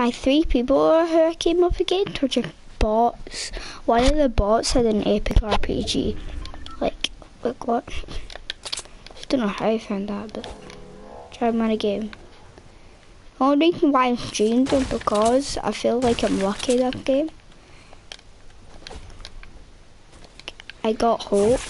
my three people who I came up against were just bots. One of the bots had an epic RPG. Like, like what? I don't know how I found that, but try my game. The only reason why I'm streaming is because I feel like I'm lucky that game. I got hope.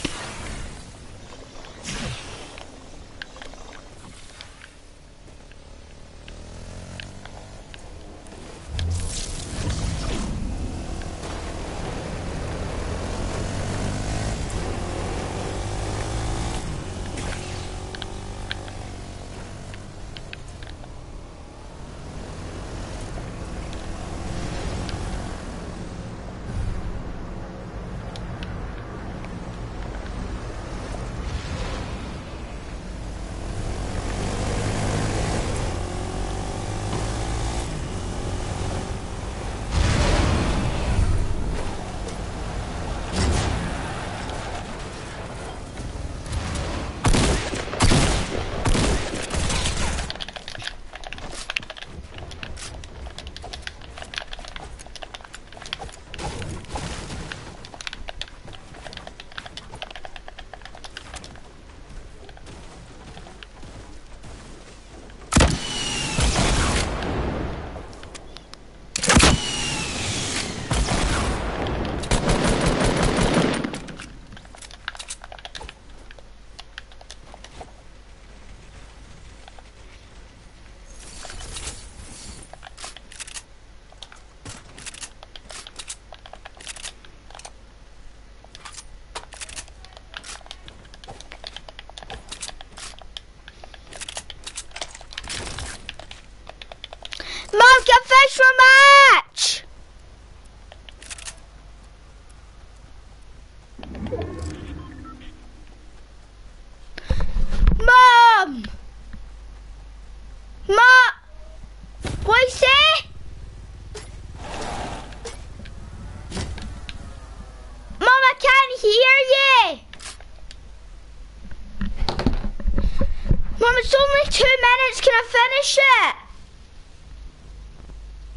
Finish it?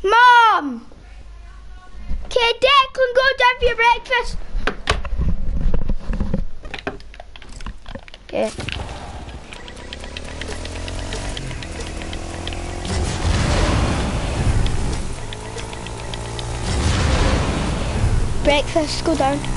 Mom! Okay, Declan, go down for your breakfast. Okay. Breakfast, go down.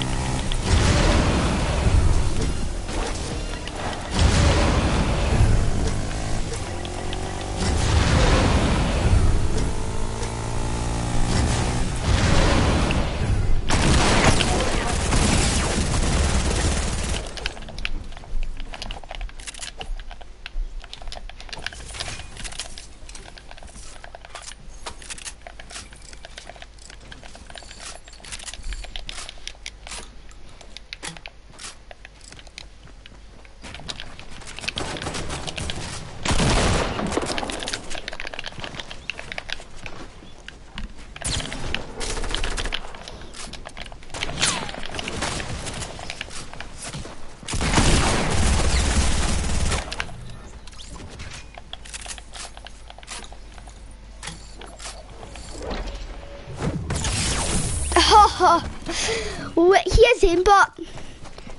Wait, he has aimbot.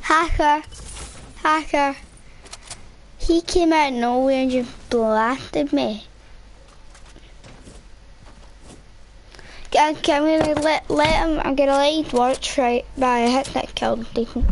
Hacker. Hacker. He came out of nowhere and just blasted me. Can, can we let, let him, I'm gonna let him watch right by I hit that kill station.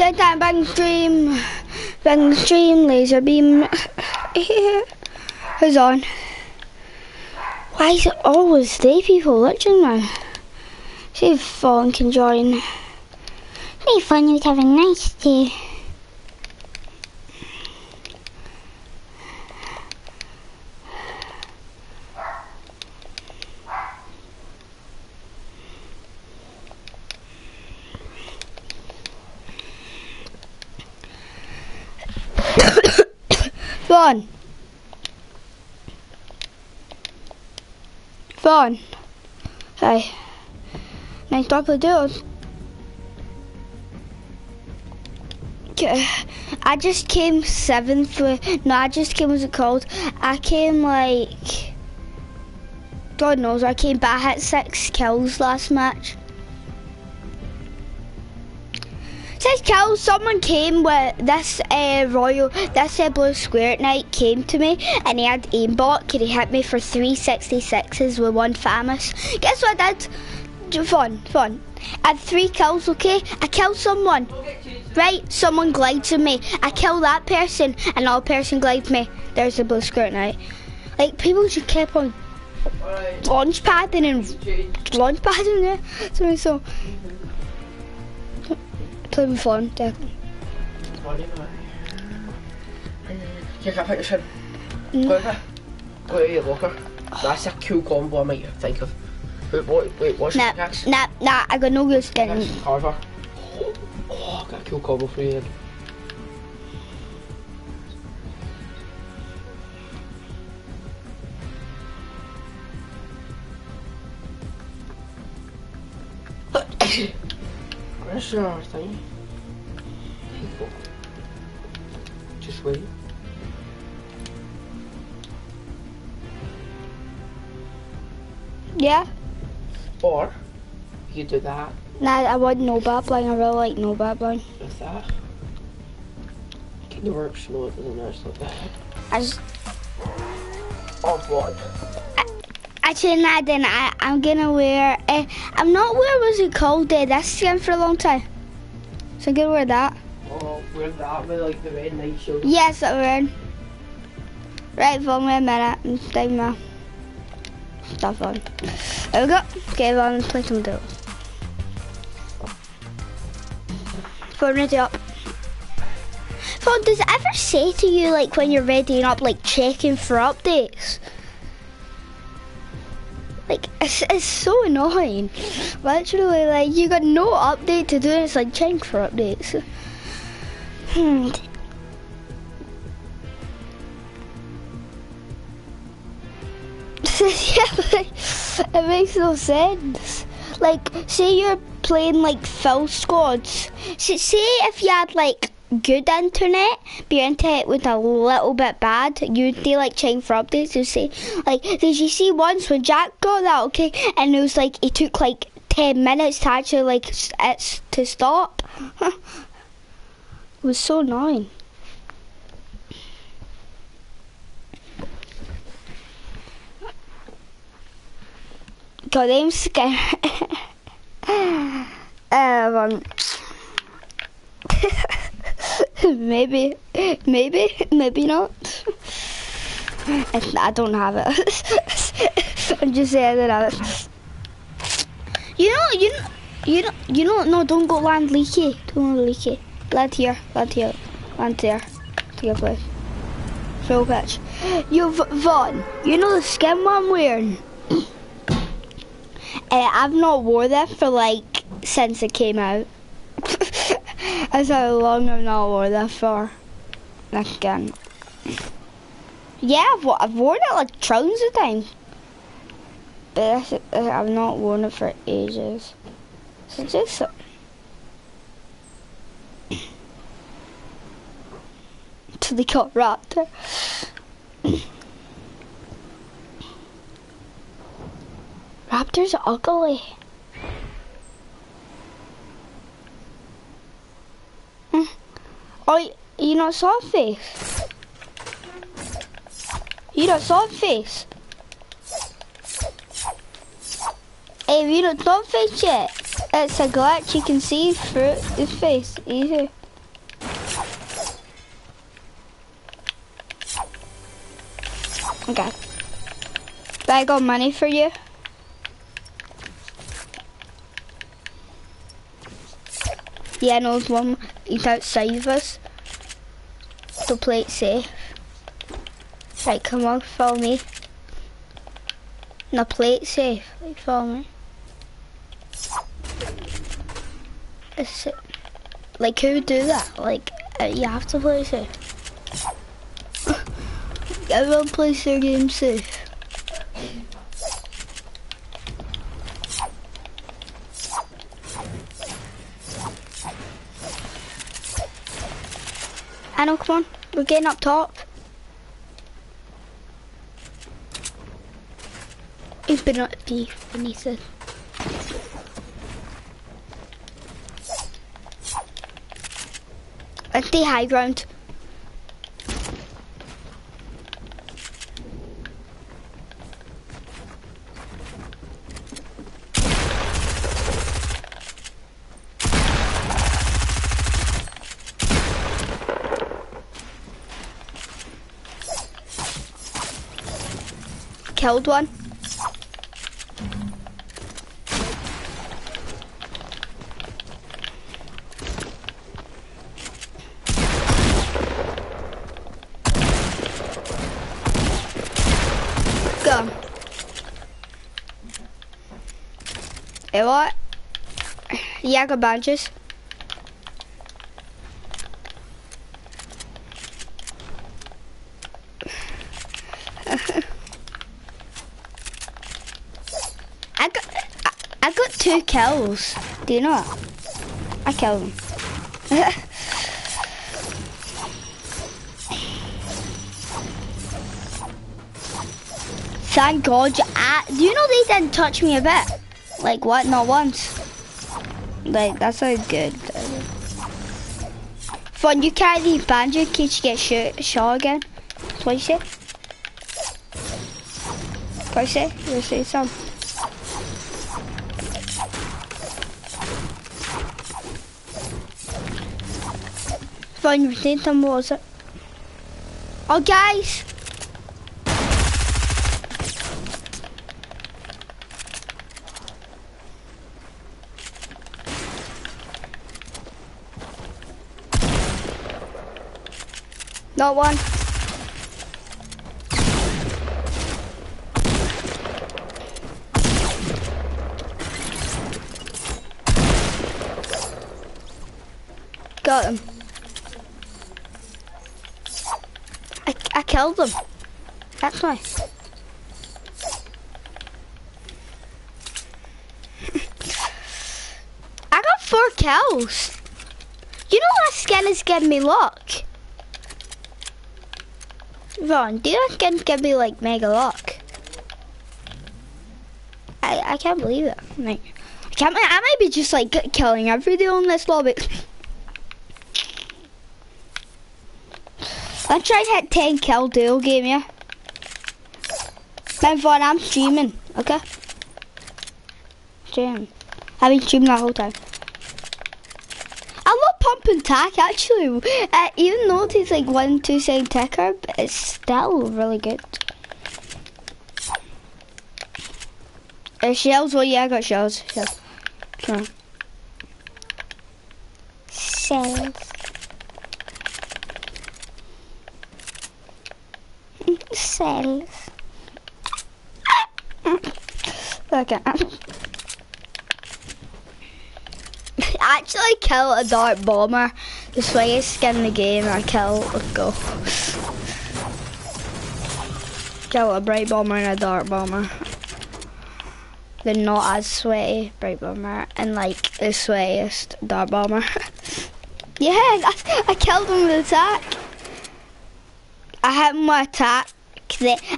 Time bang stream, bang stream, laser beam. Who's on? Why is it always they people watching now? See if Fawn can join. Hey, Fawn, you have a nice day. Fawn. Fawn. Hey. Nice dog to do. Okay. I just came seventh with, no, I just came, what's it called? I came like, God knows, I came, but I had six kills last match. Says Cal, someone came with this uh, royal, this uh, blue square at night came to me and he had aimbot and he hit me for 366s with one famous. Guess what I did? Fun, fun. I had three kills, okay? I killed someone. Right, someone glides on me. I kill that person and all person glides me. There's the blue square at night. Like, people just kept on launch padding and launch padding there. So, so play med fun, der. Jeg kan faktisk have Brødre. Brødre i rukker. Nice, I kill combo, mate. Think of. Wait, wait, wait, what's Nah, next? nah, nah, I got no good skin. Carver. Oh, I got a cool combo for you. Where's your thing? There you go. Just wait. Yeah? Or you do that Nah, I want no bad babbling. I really like no bad babbling. with that. Kind of works. No, it doesn't actually. I just, Oh, what? Actually, nah, then I, I'm gonna wear, uh, I'm not wear, what's it called, uh, this skin for a long time. So I'm gonna wear that. Oh, we're that with like the Red Knight. Yes, I'm wearing. Right, for me a minute. I'm time now. Stuff on. There we go. Okay, well, I'm play some duels. Phone ready up. Phone, does it ever say to you, like, when you're ready up, like, checking for updates? Like, it's, it's so annoying. Literally, like, you got no update to do, it's like, checking for updates. Hmm. yeah, it makes no sense. Like, say you're playing like full squads. Say, say if you had like good internet, but your internet was a little bit bad, you'd do like checking for updates. You say, like, did you see once when Jack got that? Okay, and it was like it took like ten minutes to actually like it's to stop. it was so annoying. God, I'm scared. um, maybe, maybe, maybe not. I don't have it. I'm just saying I don't have it. You know, you know, you know, you know, no, don't go land leaky. Don't go leaky. Land here, land here, land there. Take a place. Pitch. You, V- Vaughn, you know the skin I'm wearing? Uh, I've not wore that for like since it came out. That's how long I've not wore that for. Again. Yeah, I've, I've worn it like tons of times. But uh, I've not worn it for ages. So just. To the got raptor. Raptors are ugly. Oh, you not saw face. You not saw face. Hey, you don't saw face yet. It's a glitch. You can see through his face easy. Okay. I got money for you? Yeah, no, one. He's outside of us. So play it safe. Right, come on, follow me. Now play it safe. Like, follow me. Like, who would do that? Like, uh, you have to play safe. Everyone plays their game safe. Come on. We're getting up top. He's been up B beneath it. Let's stay high ground. Killed one. Go. Hey, what? Yeah, I got badges. I got I, I got two kills. Do you know? I killed them. Thank God. Do you know they didn't touch me a bit? Like what? Not once. Like that's so good. Fun, you carry the banjo in case you get shoot, shot again. That's what you say? What you say? You say something? Fun, you saying something, what was it? Oh, guys! Not one. Got him. I, I killed them. Nice. I got four kills. You know that skin is giving me luck. Ron, do you skin give me like mega luck? I I can't believe it. Like, I can't. I might be just like killing everything on this lobby. Let's try to hit 10 kill duel game, yeah? Vaughn, I'm streaming, okay? Streaming. I've been streaming that whole time. I love pump and tack, actually. Uh, even though it is like one, 2 same ticker, but it's still really good. Uh, shells, well, yeah, I got shells. Shells. Come on. Shells. cells. okay. Actually, kill a Dark Bomber. The swayest skin in the game. I kill. Let's go. Kill a Brite Bomber and a Dark Bomber. They're not as sweaty, Brite Bomber, and like the sweatiest Dark Bomber. yeah, I killed him with attack. I had my attack.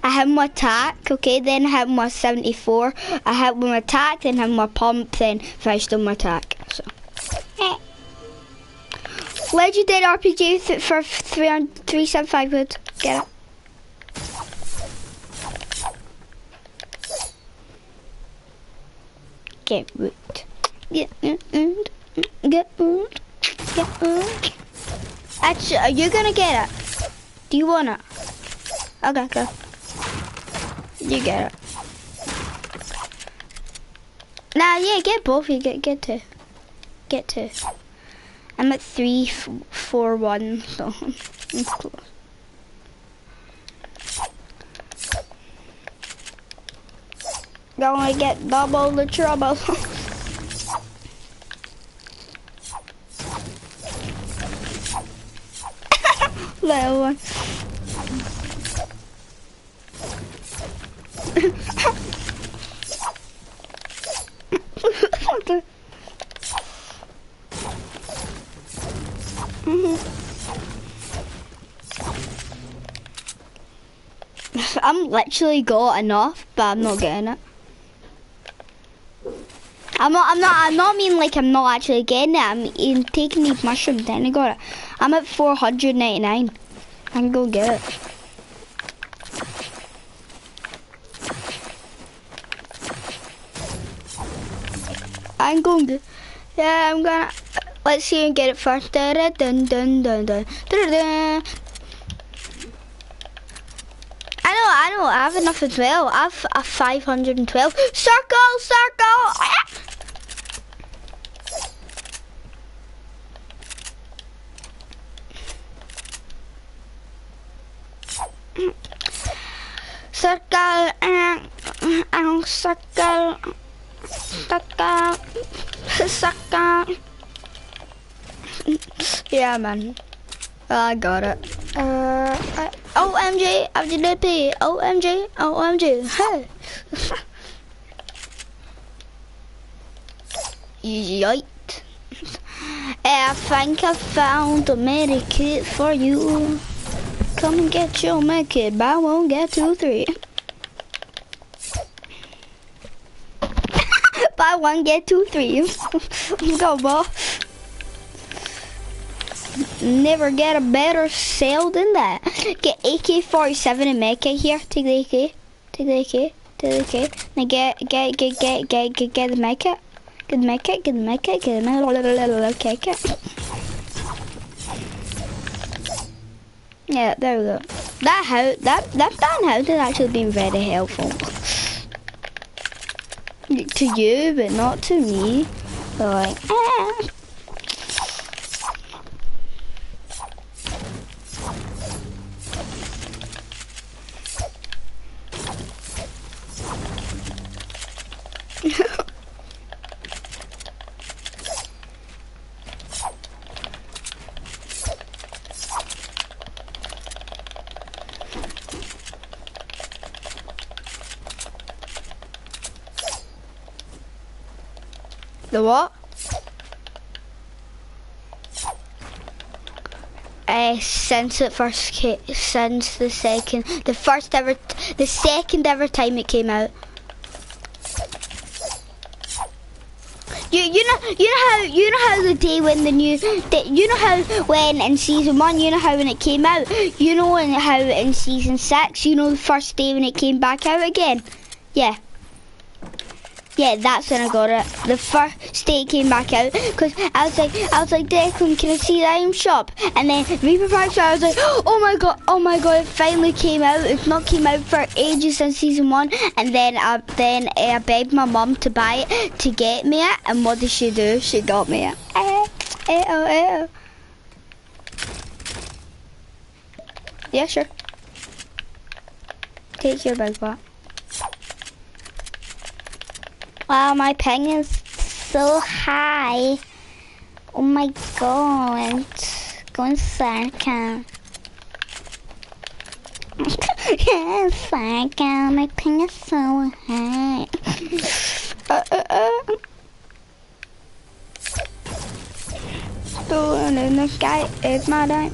I had my attack, okay, then I had my 74. I had my attack, then I had my pump, then finished on my attack. Legendary RPG th for 375 wood. Get it. Get root. Get root. Get root. Get root. Actually, are you gonna get it? Do you wanna? Okay, go. You get it. Nah, yeah, get both. You get get two. Get two. I'm at three, four, one, so I'm close. Gonna get double the trouble. Little one. I'm literally got enough, but I'm not getting it. I'm not, I'm not, I'm not mean like I'm not actually getting it. I'm in taking these mushrooms, then I got it. I'm at 499. I can go get it. I'm going to, yeah, I'm gonna, let's see and get it first. Dun, dun, dun, dun, dun, dun, dun. I know, I know, I have enough as well. I have a 512. Circle, circle! Circle, uh, circle, circle, circle. Yeah, man. I got it. Uh, I, OMG, it. OMG, OMG. Hey. Yoit. I think I found a medikit for you. Come and get your medkit, buy one, get two, three. buy one, get two, three. Go, boy. Never get a better sale than that. Get AK-47 and medkit here. Take the AK. Take the AK. Take the AK. Now get, get, get, get, get, get, get the medkit. Get the medkit. Get the medkit. Get the make it. Get medkit. Yeah, there we go. That house, that that fan house has actually been very helpful to you, but not to me. So like, ah. The what? Uh, since it first came, since the second, the first ever, the second ever time it came out. You you know you know how you know how the day when the new the, you know how when in season one you know how when it came out you know when how in season six you know the first day when it came back out again, yeah. Yeah, that's when I got it. The first day it came back out, because I was like, I was like, Declan, can I see the item shop? And then Reaper Park, I was like, oh my god, oh my god, it finally came out. It's not came out for ages since season one. And then, I, then I begged my mum to buy it to get me it. And what did she do? She got me it. Eh, eh, oh, eh, oh. Yeah, sure. Take your bag back. Wow, my ping is so high. Oh my god. Going circle. yeah, circle. My ping is so high. uh, uh, uh. Doing in the sky is my name.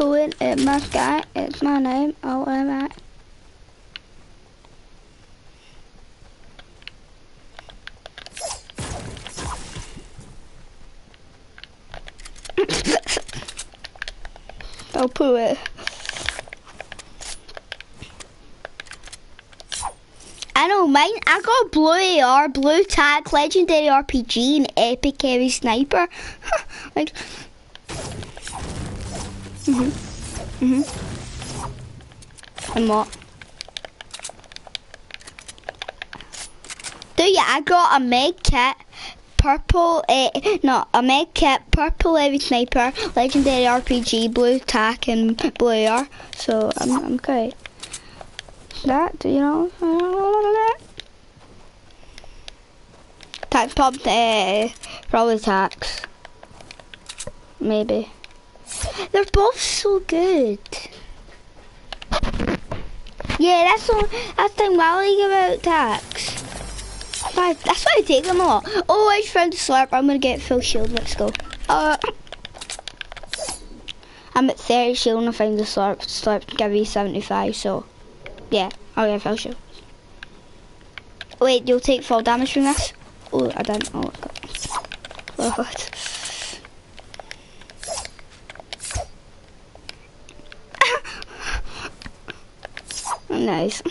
Put in my sky is my name. Oh, am I? I'll put it. I know mine. I got blue AR, blue tag, legendary RPG, and epic heavy sniper. like, -hmm. Mhm. And what? Do you? I got a med kit, purple, uh, no, a med kit, purple heavy sniper, legendary RPG, blue tack, and blue AR. So I'm, I'm great. That, do you know? Tax pop, uh, probably tax. Maybe. They're both so good. Yeah, that's the that's the like about tax. That's why I take them a lot. Oh, I just found a slurp. I'm gonna get full shield. Let's go. Uh, I'm at 30 shield and I found the slurp. Slurp give me 75, so yeah, I'll get full shield. Wait, you'll take full damage from this? Oh, I don't. Oh, God. Oh, God. Nice.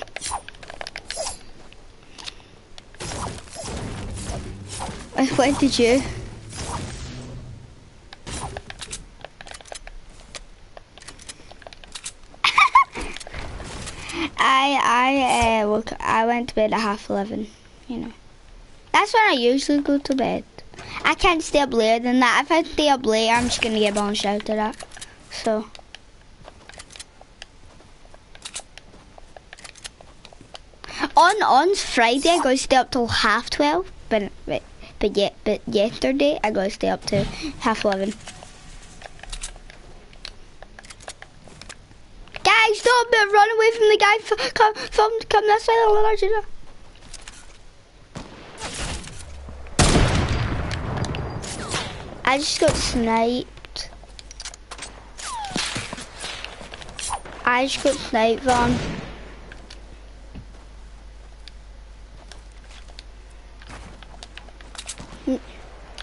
What did you? I I uh, woke, I went to bed at half eleven. You know, that's when I usually go to bed. I can't stay up later than that. If I stay up late, I'm just gonna get bounced out of that. So. On on Friday, I to stay up till half twelve, but but but yet but yesterday I to stay up to half eleven. Guys, don't be- run away from the guy. F- come from come this way, little Arjuna. I just got sniped. I just got sniped on.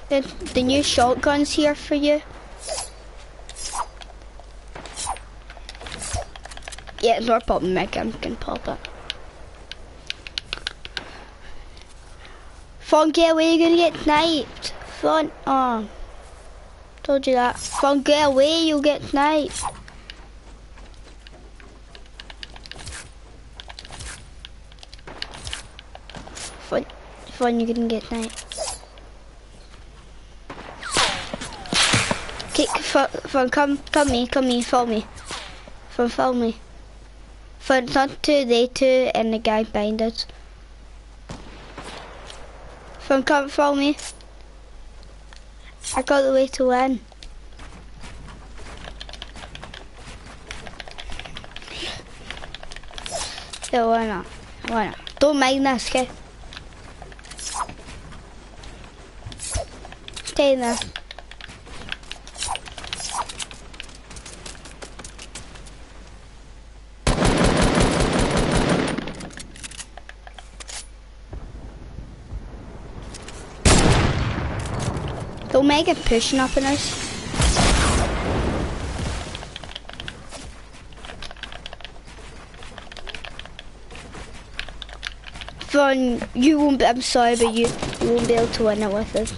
The, the new shotgun's here for you. Yeah, it's not popping back. I'm gonna pop it. Fun, get away, you're gonna get sniped. Fun, oh. Told you that. Fun, get away, you'll get sniped. Fun, fun, you're gonna get sniped. Fun, fun, come, come me, come me, follow me. Fun, follow me. It's not two, they two, and the guy behind us. Fun, come, follow me. I got the way to win. Yeah, why not? Why not? Don't mind this, okay? Stay there. It pushing up on us. Fun, you won't be, I'm sorry, but you, you won't be able to win it with us.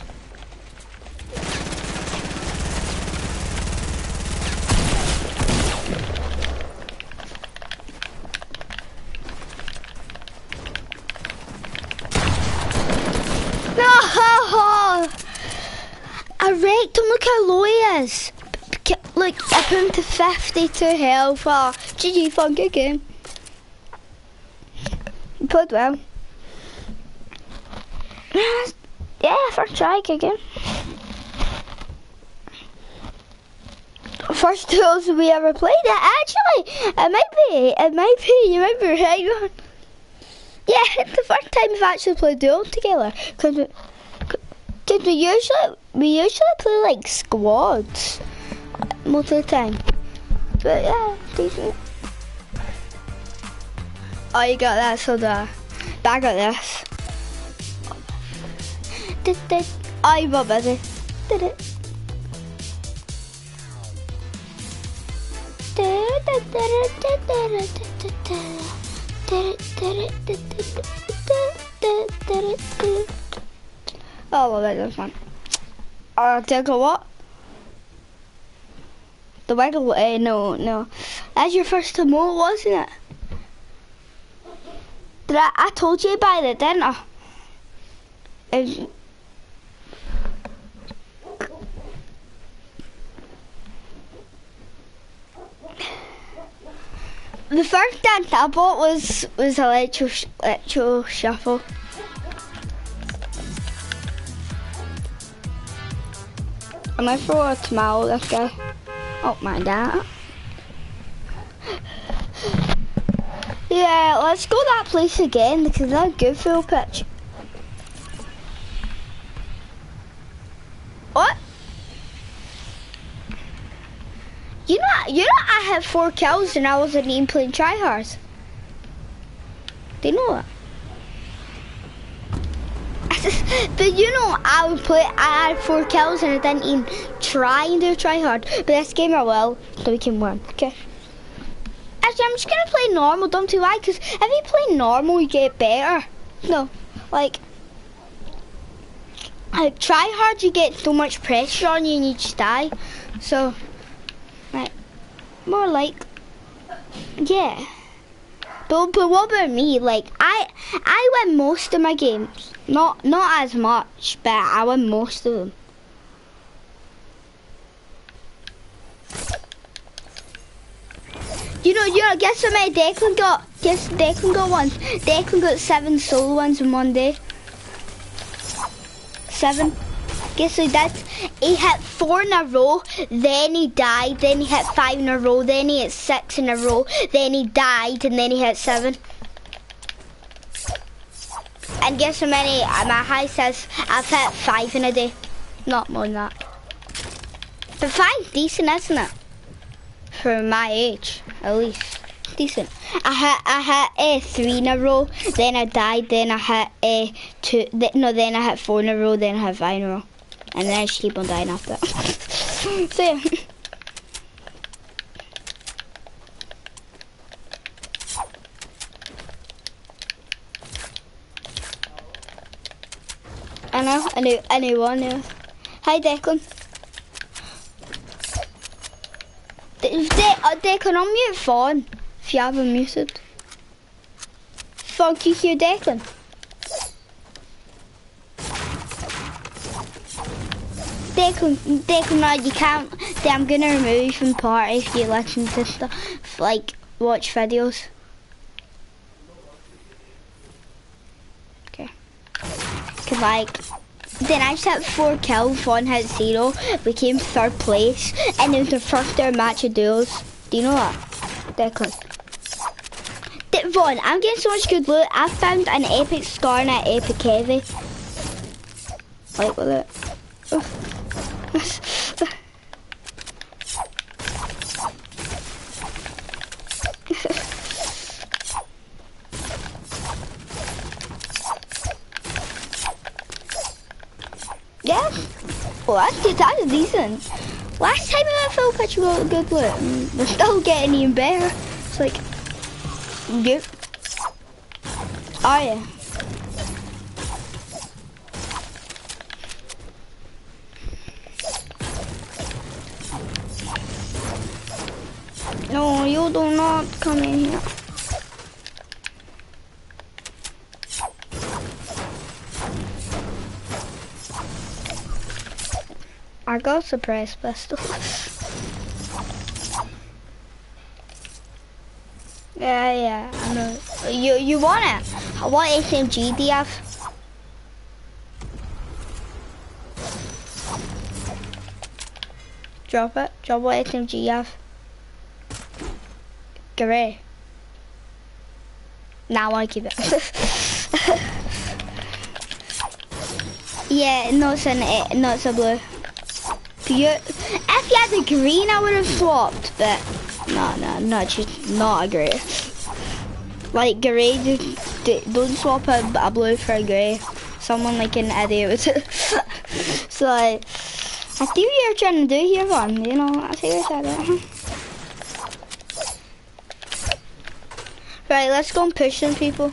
No! I wrecked him, look how low he is. K- Look, I put him to 52 health. Oh, GG, fun, good game. Played well. Yeah, first try, game. First duels we ever played it, actually. It might be, it might be, you might be right. Yeah, it's the first time we've actually played duels together. Cause we, Cause we usually we usually play like squads most of the time. But yeah, decent. Oh, you got that soda. But I got this. Did did. Oh, you. Did it. Oh, well, that was fun. Uh, take a what? The wiggle, uh, no, no. That's your first emote, wasn't it? Did I, I told you about it, didn't I? It- the first dance I bought was was electro electro shuffle. I'm gonna throw a at this guy. Oh my god. Yeah, let's go that place again because that's a good full pitch. What? You know, you know, I had four kills and I wasn't even playing tryhards. You know that? But you know, I would play. I had four kills and I didn't even try and do try hard. But this game I will, so we can win. Okay. Actually, I'm just gonna play normal. Don't do why? Because if you play normal, you get better. No, like. Like try hard, you get so much pressure on you and you just die. So, like, more like, yeah. But, but what about me? Like I I win most of my games. Not not as much, but I win most of them. You know, you know, guess how many Declan got? Guess Declan got ones. Declan got seven solo ones in one day. Seven. Guess who did? He hit four in a row, then he died, then he hit five in a row, then he hit six in a row, then he died, and then he hit seven. And guess how many, uh, my high says I've hit five in a day. Not more than that. But five, decent, isn't it? For my age, at least. Decent. I hit, I hit uh, three in a row, then I died, then I hit uh, two, th no, then I hit four in a row, then I hit five in a row. And then I just keep on dying after so yeah. I know, I knew, I knew one. Knew. Hi Declan. De De uh, Declan, on mute phone if you haven't muted. Can you hear Declan? Declan, Declan, no, you can't. I'm gonna remove you from party if you listen to stuff, like watch videos. Okay. Cause like, then I had four kills, one hit zero, became third place, and it was the first ever match of duels. Do you know that? Declan. De Vaughn, I'm getting so much good loot. I found an epic scar and an epic heavy. Like with it. yeah. Well, that's good. That's decent. Last time I full pitch got good and We're still getting even better. It's like, good. Oh yeah. No, you do not come in here. I got surprise pistol. yeah, yeah, I know. You you want it? What SMG do you have? Drop it. Drop what SMG you have. Gray. Now I keep it. yeah, no, it's an eh, no, it's a blue. You, if you had the green, I would have swapped, but no, no, not just not a gray. Like gray, just don't swap a, a blue for a gray. Someone like an idiot it. so I see what you're trying to do here, Vaughn. You know, I see what you're trying. Right, let's go and push some people.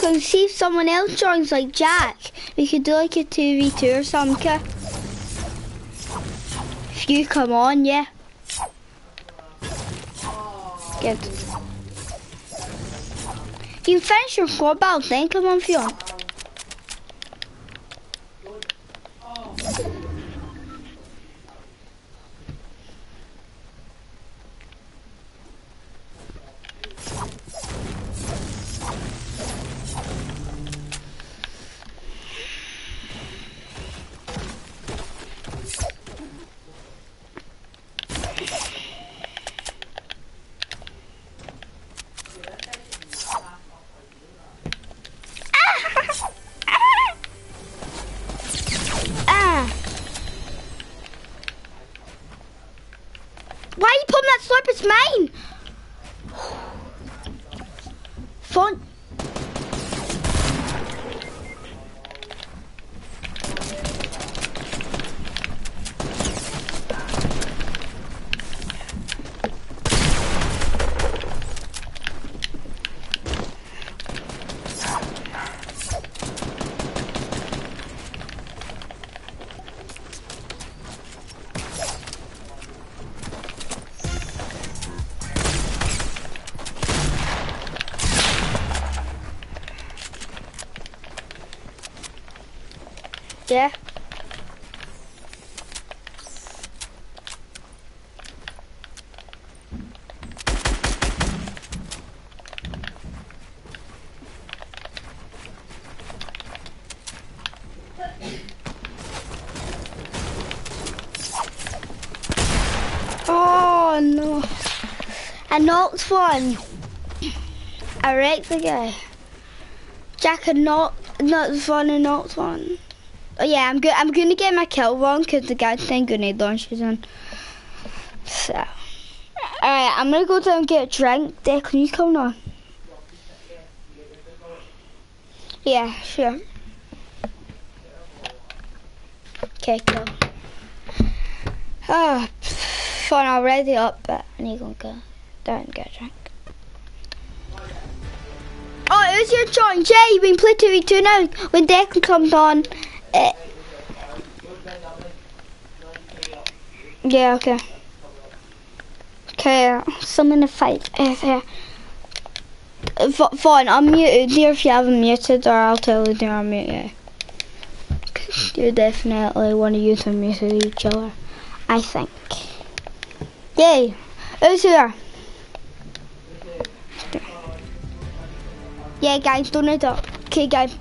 Can see if someone else joins, like Jack. We could do like a 2v2 or something. If you come on, yeah. Good. You finish your squad battle, then come on if I knocked one. I wrecked the guy. Jack had knocked, knocked one and knocked one. Oh yeah, I'm good. I'm gonna get my kill one because the guy's saying grenade launchers on. So, alright, I'm gonna go down and get a drink. Declan, you come on? Yeah, sure. Okay, cool. Ah, fun already up, but I need to go down get drunk. Oh, it was your turn, Jay. We can play 2v2 now. When Declan comes on, uh, yeah, okay. Okay, someone to fight. Uh, Fine, I'm muted here if you haven't muted, or I'll tell you I'm muted. You're definitely one of you to muted each other, I think. Yay! Who's here? Yeah, guys, don't need to. Okay, guys,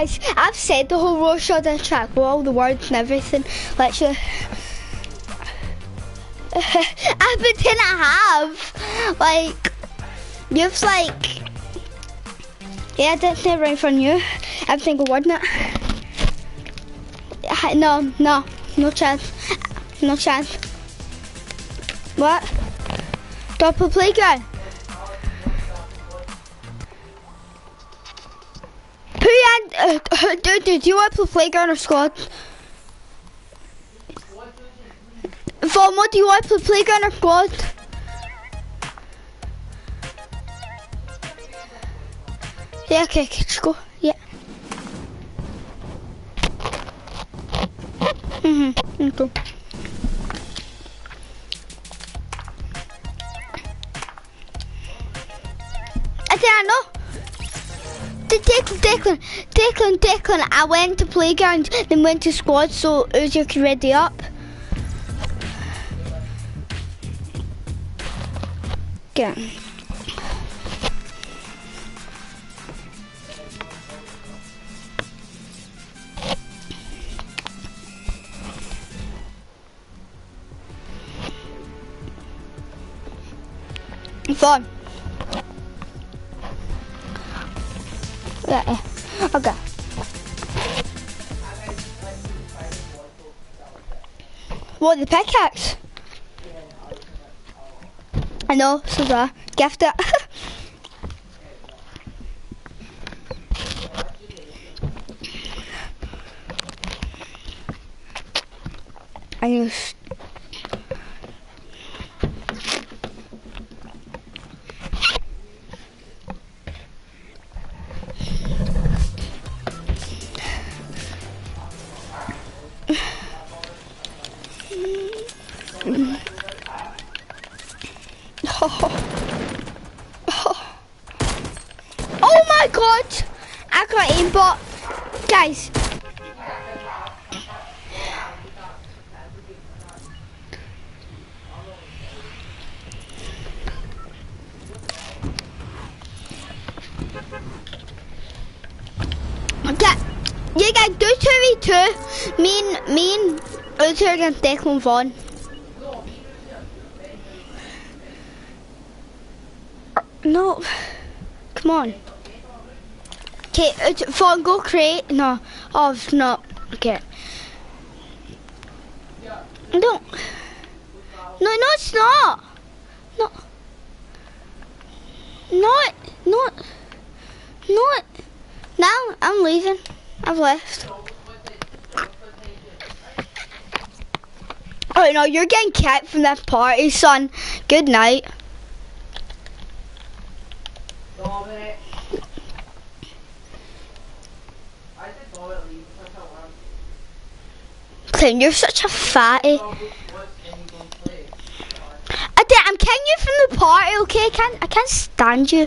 Guys, I've said the whole Rorschach track with all the words and everything. Literally. I pretend I have. Like, you've like. Yeah, that's never in front of you. Every single word in it. No, no, no chance. No chance. What? Double playground. Do, do you want to play playground or squad? Vaughn, what do you want to play playground or squad? Yeah, okay, let's go. Yeah. Mm-hmm. Okay. I think I know. Declan, Declan, Declan, Declan, I went to playground, then went to squad so Uzi could ready up. Get. Fun. Yeah. Okay. What, the pickaxe? I know, so the gift it. I use Uther against Declan Vaughn. No. Come on. Okay, Vaughn, go create. No. Oh, no. Okay. No. No, no, it's not. No. Not. Not. Not. Now I'm leaving. I've left. No, you're getting kicked from that party, son. Good night. Dominic. You're such a fatty. I did, I'm kicking you from the party, okay? I can't, I can't stand you.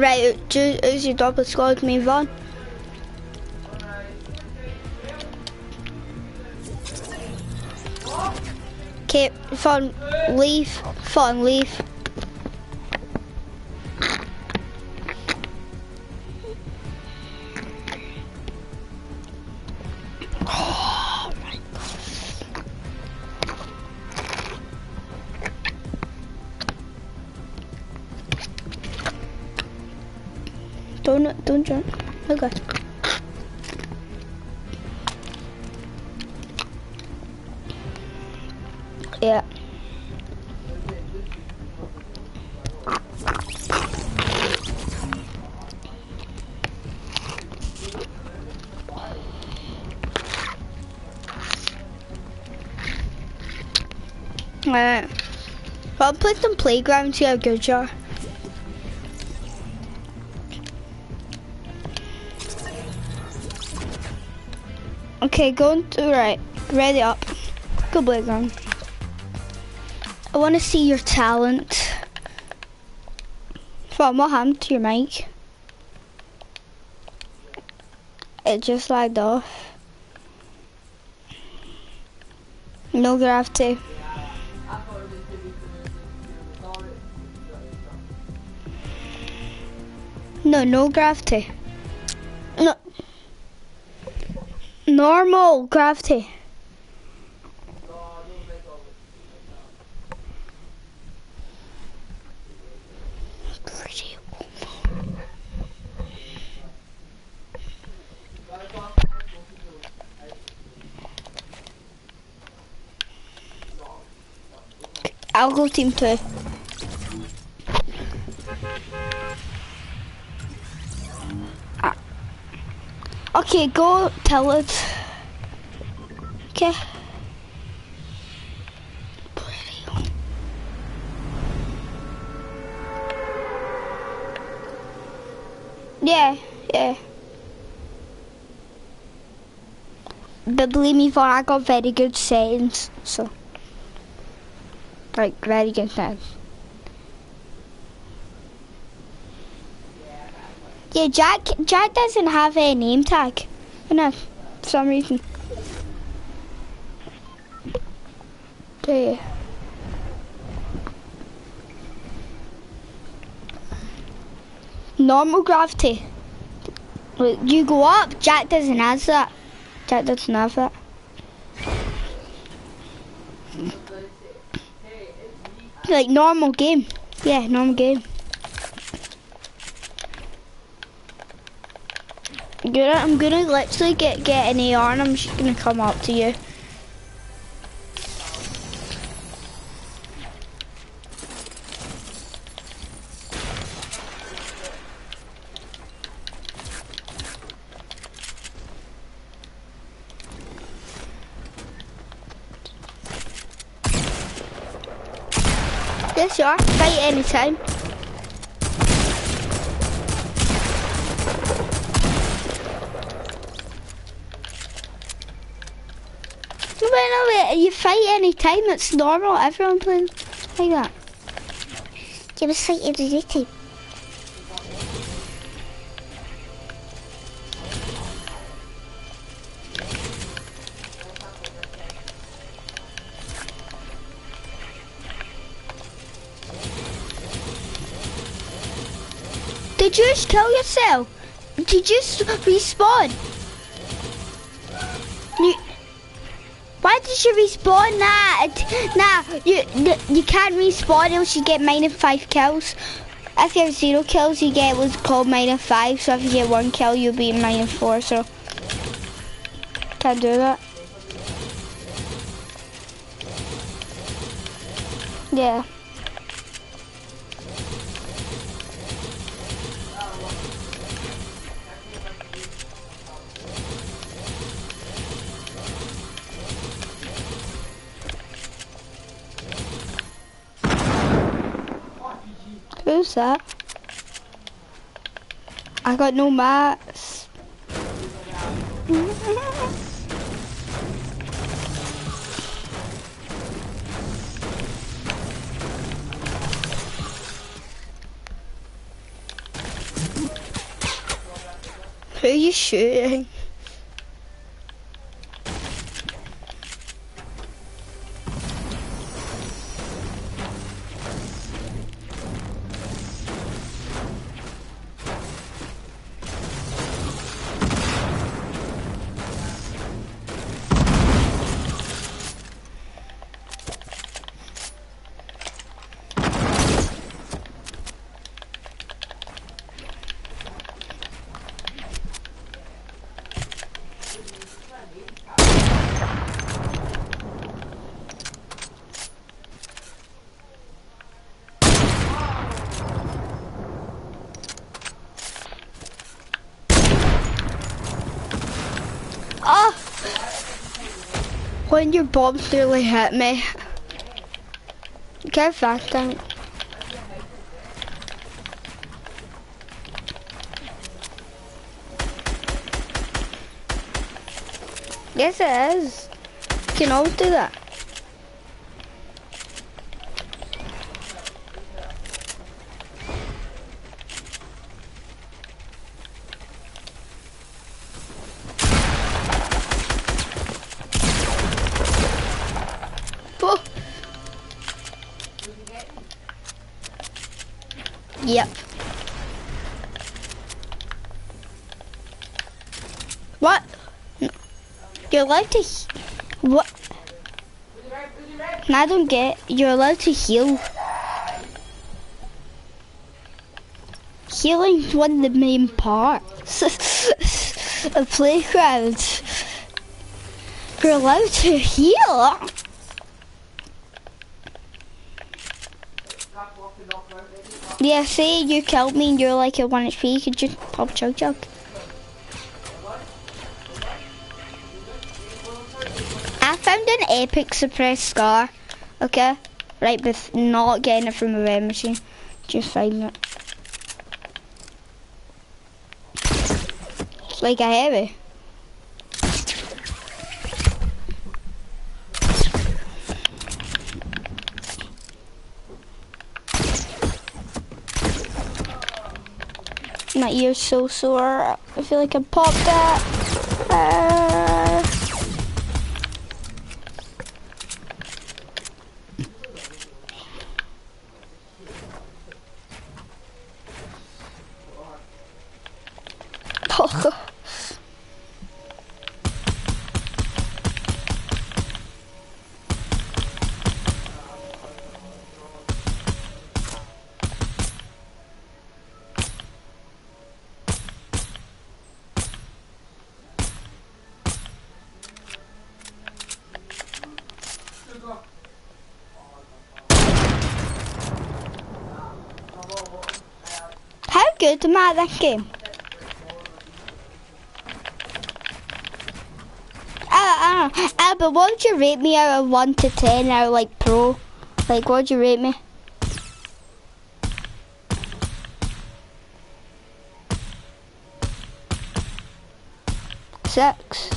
Right, who's your double squad? Me Vaughn. Okay, Vaughn, leave. Vaughn, leave. Okay. Oh, yeah. Alright. I'll play some playground, see how good you. Okay, going to right. Ready up. Go playground. I want to see your talent. What, what happened to your mic? It just lagged off. No gravity. No, no gravity. Normal gravity. I'll go team two. Ah. Okay, go tell it. Okay. Yeah, yeah. But believe me, for I got very good settings, so like very good settings. Yeah, Jack. Jack doesn't have a name tag. No, for some reason. You? Normal gravity. You go up. Jack doesn't have that. Jack doesn't have that. Like normal game. Yeah, normal game. Gonna, I'm gonna literally get get an AR and I'm just gonna come up to you. Yes, you are. No, wait. Uh, you fight anytime. It's normal. Everyone plays like that. You must fight every time. Did you just kill yourself? Did you respawn? You, why did you respawn? It- nah, you you can't respawn else you get minus five kills. If you have zero kills, you get what's called minus five. So if you get one kill, you'll be minus four. So can't do that. Yeah. I got no mats. Who are you shooting? Bombs nearly hit me. Get back down. Yes, it is. Can all do that. Allowed to. What? I don't get. You're allowed to heal. Healing's one of the main parts of playground. You're allowed to heal. Yeah, say you killed me and you're like a 1 HP, you could just pop chug jug. Epic suppressed scar, okay? Right, but not getting it from a red machine. Just finding it. It's like a heavy. My ear's so sore. I feel like I popped that. Uh, How good am I at that game? Ah, ah, ah, but what would you rate me out of 1 to 10 out of like pro? Like, what would you rate me? Six.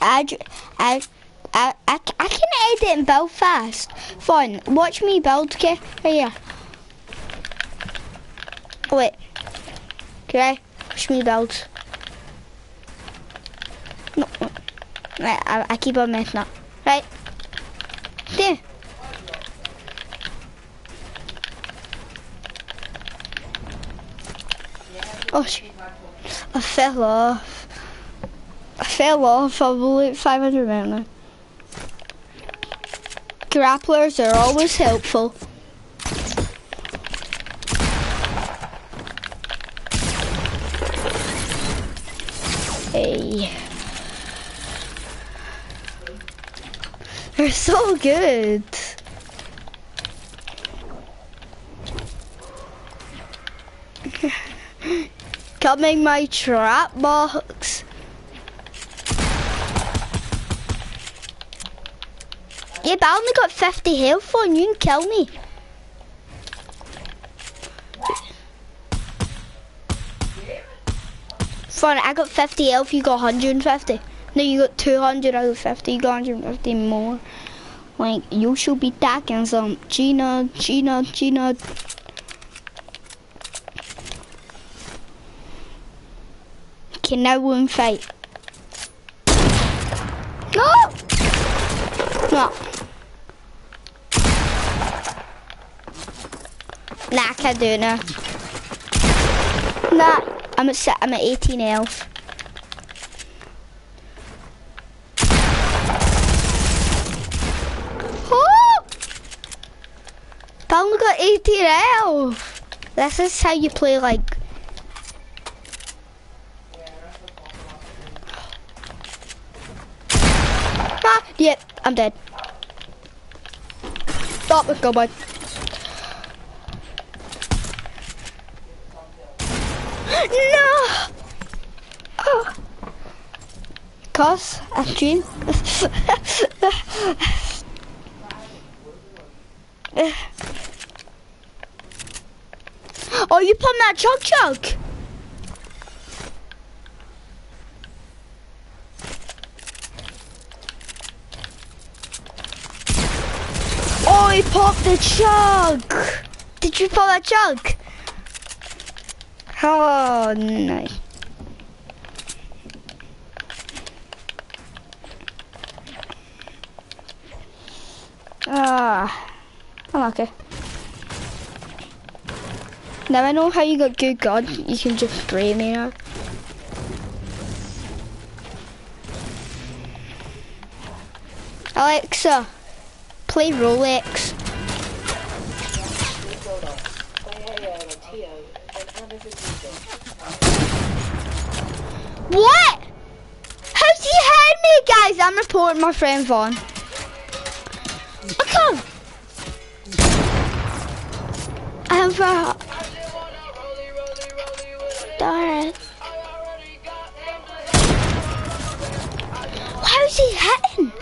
I can edit and build fast. Fine, watch me build, okay? Right here. Wait. Okay, me build. No, I, I keep on messing up. Right. There. Oh, sh- I fell off. I fell off. Only 500 now. Grapplers are always helpful. They're so good. Coming my trap box. Yeah, but I only got 50 health on you and kill me. Fun, I got 50 health, you got 150. No, you got 200 out of 50, you got 150 more. Like, you should be tagging some Gina, Gina, Gina. Okay, now we're fight. No! No. Nah, I can't do it now. Nah, I'm at I'm at 18 health. Oh! I only got 18 This is how you play like. Ah, yep, I'm dead. Stop, let's go, bud. No! Oh. Cause I dream. oh, you put that chug jug. Oh, he popped the chug. Did you pop that chug? Oh, nice. Ah, I'm okay. Now I know how you got good God. You can just spray me now. Alexa, play Rolex. What? How's he heard me, guys? I'm reporting my friend Vaughn. Oh, come. I have a. Darn. Why is he hitting?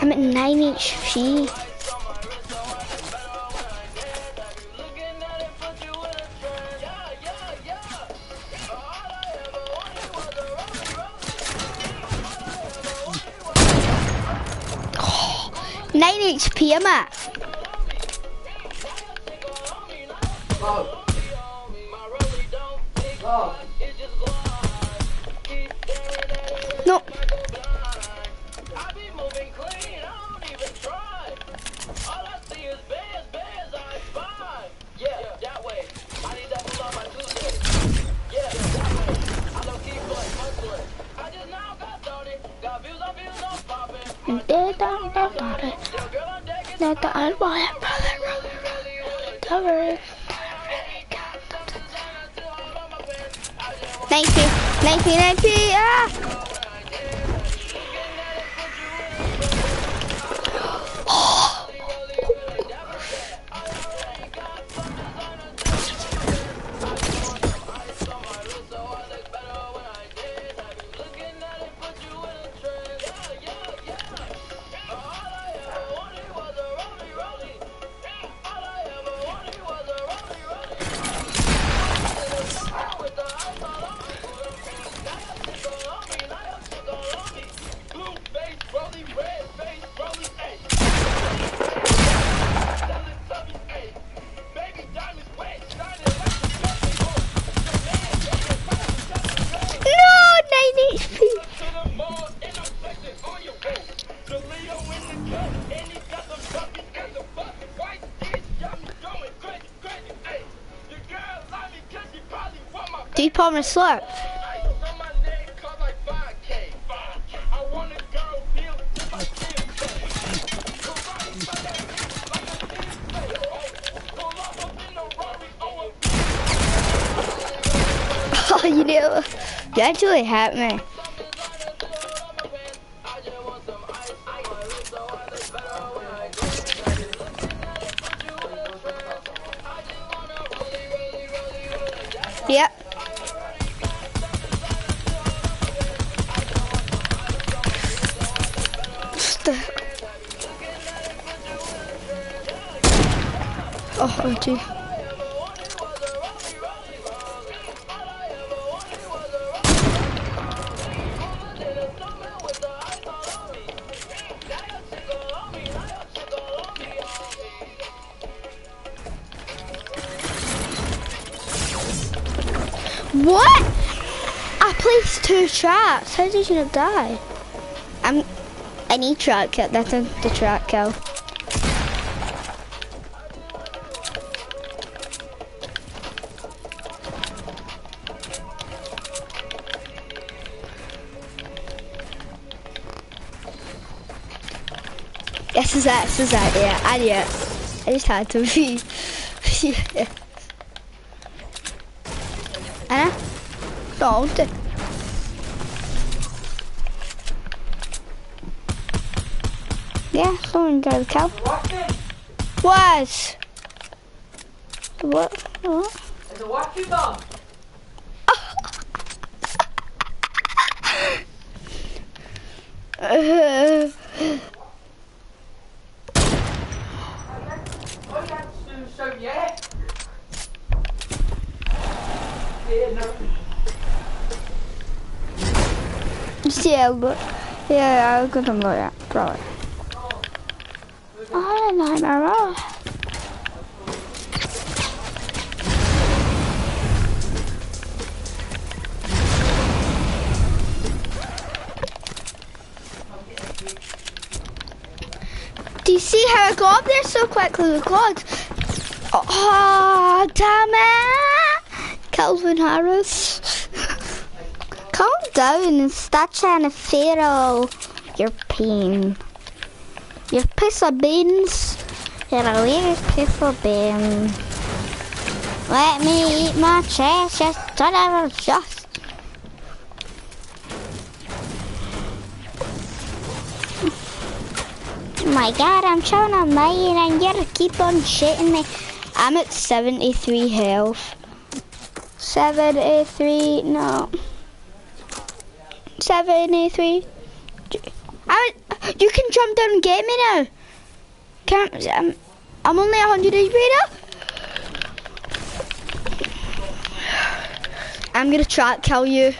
I'm at 9 HP. Nine HP Slurp. Oh, you know, you actually hit two traps. How did you not die? I'm. I need track kill. That's a, the track kill. This is it. This is it. Yeah, I knew. I just had to be. yeah. Anna? Don't. A cow. Working. Was. What? What? Have to show yet? Yeah, yeah, but yeah, I'll get them later, Do you see how I got up there so quickly with God? Oh, damn it! Calvin Harris. Calm down and stop trying to feral your pain. You piece of beans. A piece of beans. Let me eat my chest, just whatever, just. My god, I'm trying to mine and you keep on shitting me. I'm at 73 health. 73, no. 73. I, you can jump down and get me now. Can't, I'm, um, I'm only 100 HP now. I'm gonna try to kill you.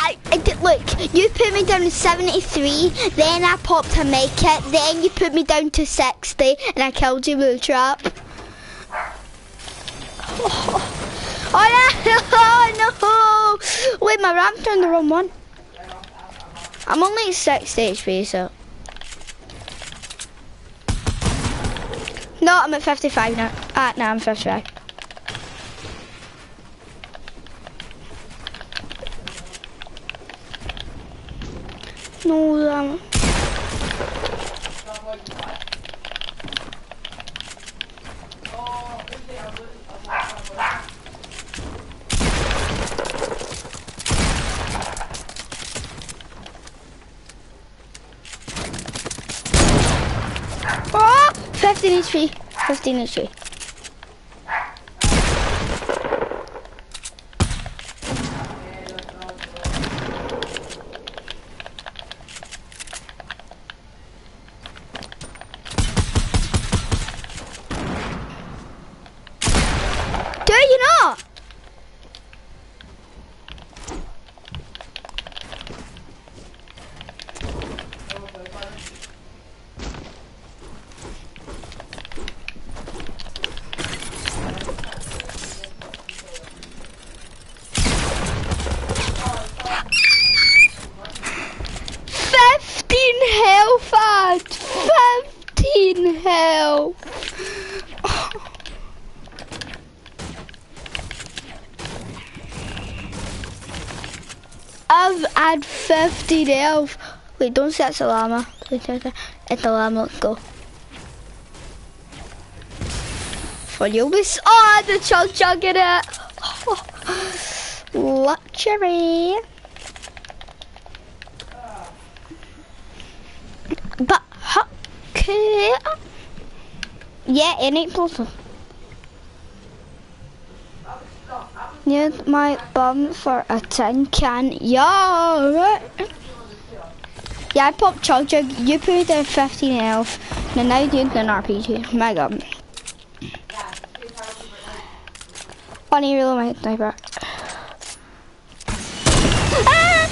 I, I did, look, you put me down to 73, then I popped to make it, then you put me down to 60, and I killed you with a trap. Oh, no, oh, no! Wait, my ramp turned the wrong one. I'm only at 60 HP, so. No, I'm at 55 now. Ah, no, I'm 55. Oh, 15 HP, 15 HP. Do you not? Fifteen health, ad. Fifteen health. I've had 50 health. Wait, don't say it's a llama. Please don't It's a llama, go. For you, miss. Oh, the chug jug in it. Luxury. But, okay. Yeah, it ain't plus. Need my bum for a tin can. Yeah, right. Yeah, I popped chug. You put at 15 health. Now now you're doing an RPG. My god. Funny, really my sniper. Ah!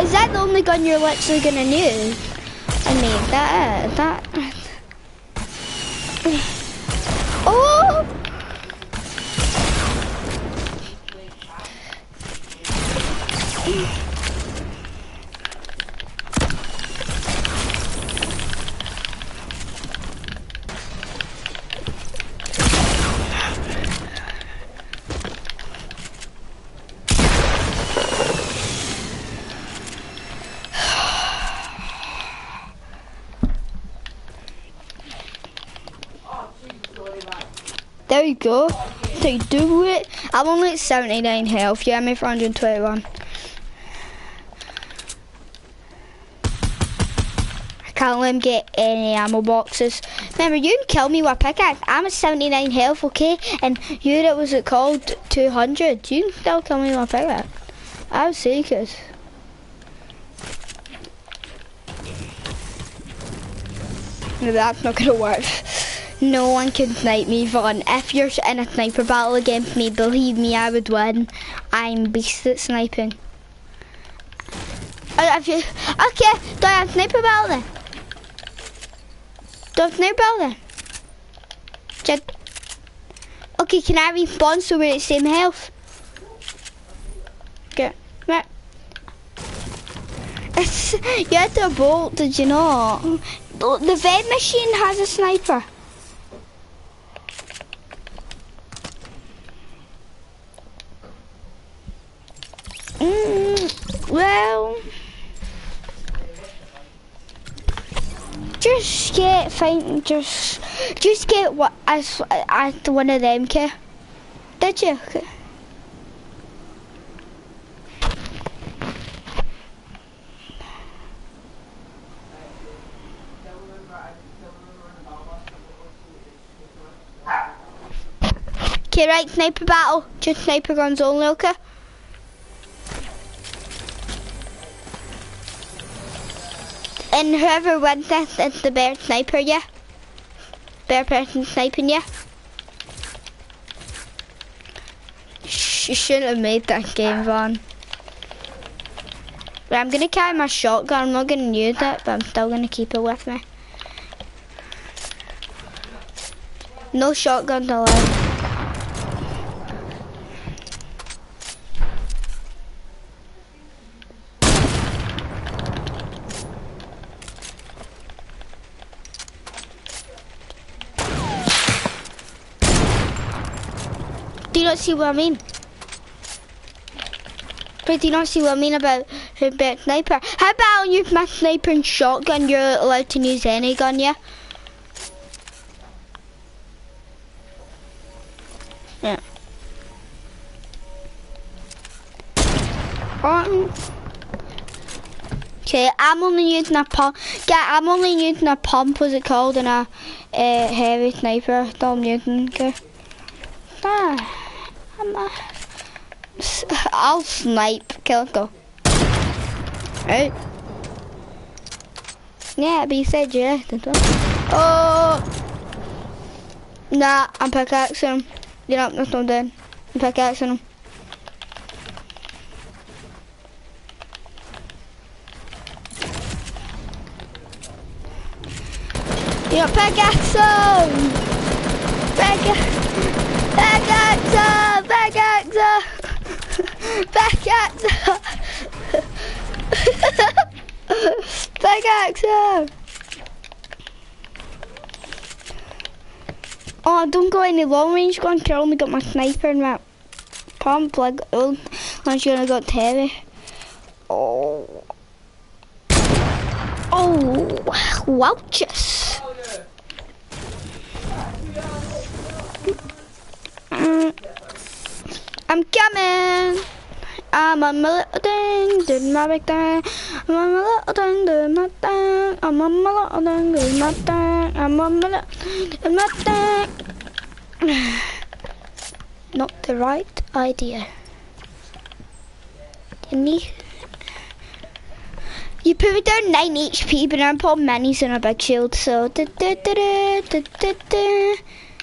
Is that the only gun you're literally gonna use? I mean, that, that. Go. They do it. I'm only at 79 health. Yeah, I'm at 421. I can't let him get any ammo boxes. Remember, you can kill me with a pickaxe. I'm at 79 health, okay? And you, that was it called 200. You can still kill me with a pickaxe. I was serious. No, that's not gonna work. No one can snipe me, Vaughn. If you're in a sniper battle against me, believe me, I would win. I'm beast at sniping. Uh, if you, okay, do I have sniper battle then? Do I have sniper battle then? Just, okay, can I respawn so we're at the same health? Okay, right. It's, you had to bolt, did you not? The vent machine has a sniper. Mm, well, just get fine. Just, just get what as as one of them. Okay? Did you? Okay, right, sniper battle. Just sniper guns only, okay? And whoever wins this is the bear sniper, yeah? Bear person sniping, yeah? Sh you shouldn't have made that game, Vaughn. Right, I'm gonna carry my shotgun. I'm not gonna use it, but I'm still gonna keep it with me. No shotguns allowed. Not see what I mean? But do you not see what I mean about about sniper? How about you my sniper and shotgun? You're allowed to use any gun, yeah? Yeah. Um, okay, I'm only using a pump. Yeah, I'm only using a pump. Was it called? And a uh, heavy sniper. Using. Okay. Ah. I'm I'll snipe. Okay, let's go. Right? Yeah, but you said yeah. Oh! Nah, I'm pickaxing him. You know, that's not dead. I'm pickaxing him. You know, pickaxe him! Pickaxe! Pickaxe! Pickaxe! Pickaxe! Pickaxe! Oh, I don't go any long range gun. I only got my sniper and my pump. Like, oh, you only got heavy. Oh. Oh, wouches. Mm. I'm coming. I'm a little thing, doing my big thing. I'm a little thing, doing my thing. I'm a little thing, doing my thing. I'm a little thing, doing my thing. Not the right idea. You need. You put down 9 HP, but I'm putting minis in a big shield, so. Da, da, da, da, da, da, da.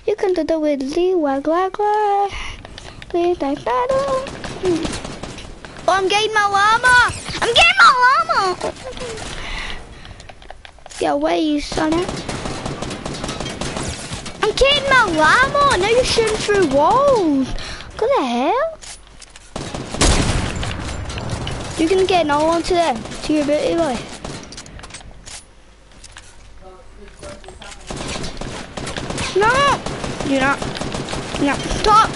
You can do the widdly wag wag wag. Oh, I'm getting my llama! I'm getting my llama! Get away, you son I'm getting my llama! Now you're shooting through walls! What the hell? You can get another one to them, to your booty boy. No! You're not. No. Stop!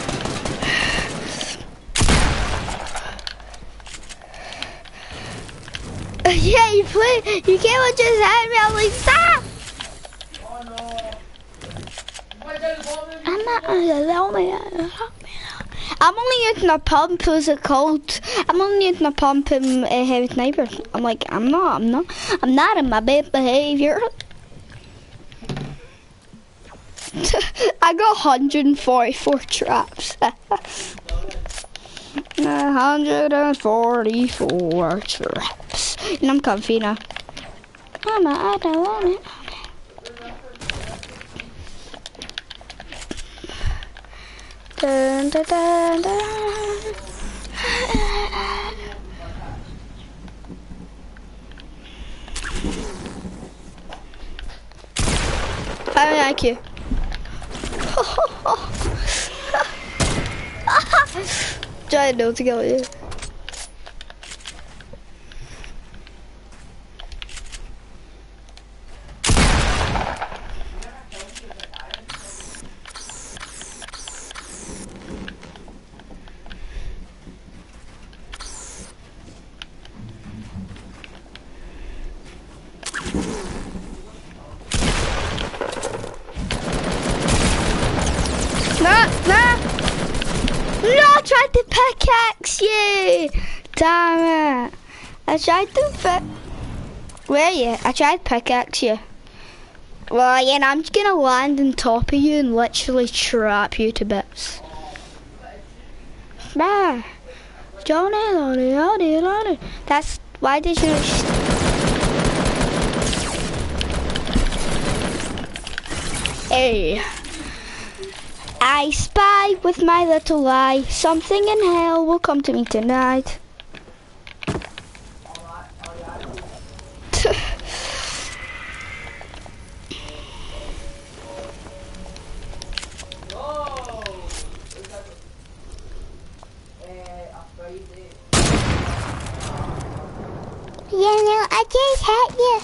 yeah, you play. You can't just have me. I'm like, stop! I'm not. I'm only using a pump as a cold. I'm only using a pump in uh, Heaven's Neighbour. I'm like, I'm not, I'm not, I'm not in my bad behaviour. I got 144 traps. 144 traps. And I'm comfy now. Mama, I don't want it. Dun, dun, dun, dun. I like you. Trying not to kill you. Nah, nah. No, I tried to pickaxe you. Damn it. I tried to pick. Where you? I tried pickaxe you. Well, yeah, I'm just gonna land on top of you and literally trap you to bits. Nah. Johnny, Johnny, Johnny, Johnny. That's why did you? Hey. I spy with my little eye. Something in hell will come to me tonight. You know, I just hit you.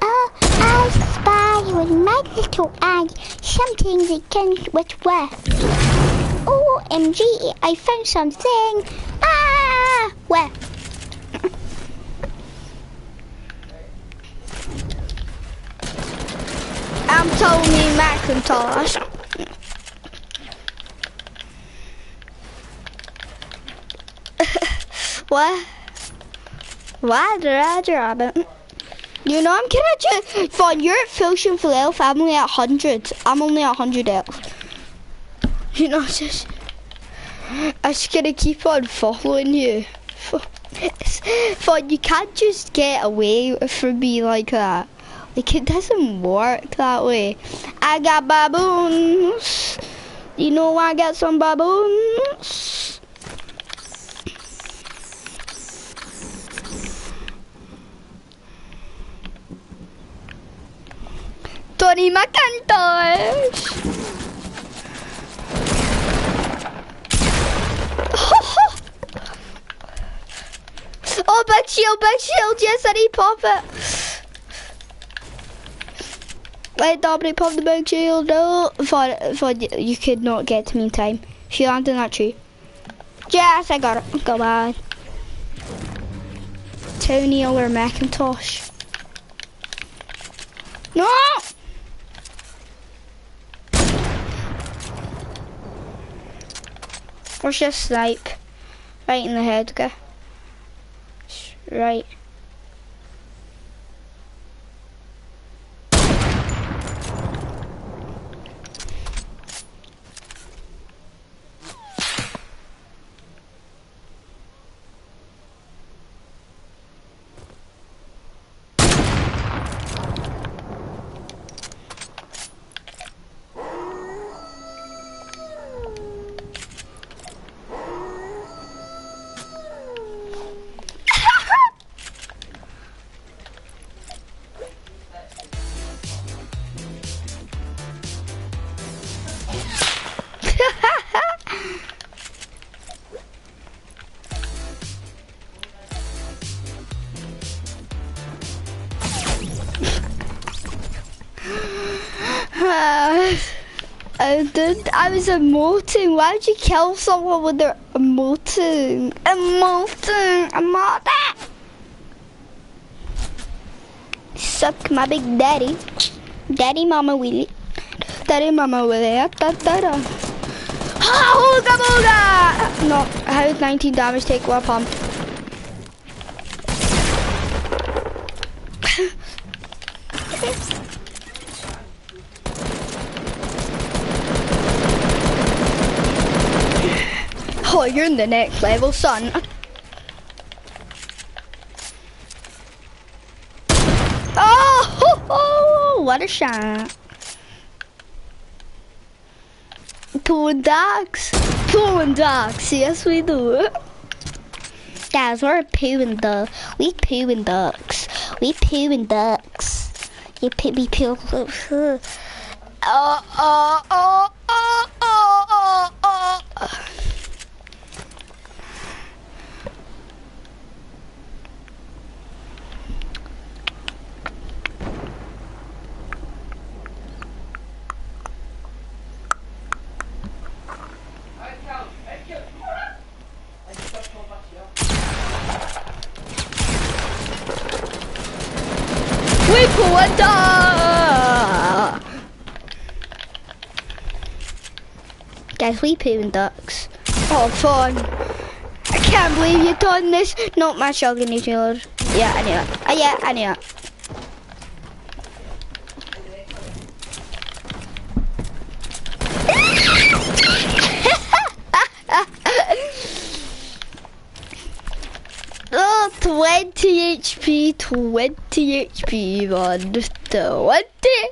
Oh, I spy with my little eye something that comes with worth. OMG, I found something. Ah, where? I'm Tony Macintosh. what? Why did I drop it? You know, I'm gonna just, Fun, you're at Fusion for health, I'm only at 100. I'm only at 100 health. You know, just, I'm just gonna keep on following you. Fun, you can't just get away from me like that. Like, it doesn't work that way. I got baboons. You know I got some baboons. Tony McIntosh. oh, big shield, big shield. Yes, I need pop it. Wait, Dominic, pop the big shield. No, for, for you could not get to me in time. She landed in that tree. Yes, I got it. Go on. Tony or Macintosh. No! Where's your snipe? Right in the head, okay? Right. Was emoting. Why would you kill someone when they're emoting? Emoting. Emoting. Suck my big daddy. Daddy Mama Willie. Daddy mama with it. Da, da, da. Ah, ooga booga! No, how did 19 damage take one pump? oh, you're in the next level, son. Oh, oh, what a shot. Pulling dogs. Pulling dogs. Yes, we do. Guys, we're pooing ducks. We pooing ducks. We pooing ducks. You pee me poo. Oh, oh, oh, oh, oh, oh, oh. We pulling ducks. We ducks. Oh, fun. I can't believe you've done this. Not my shotgun is yours. Yeah, I knew that. Uh, yeah, I knew that. Oh, 20 HP, 20 HP, man. 20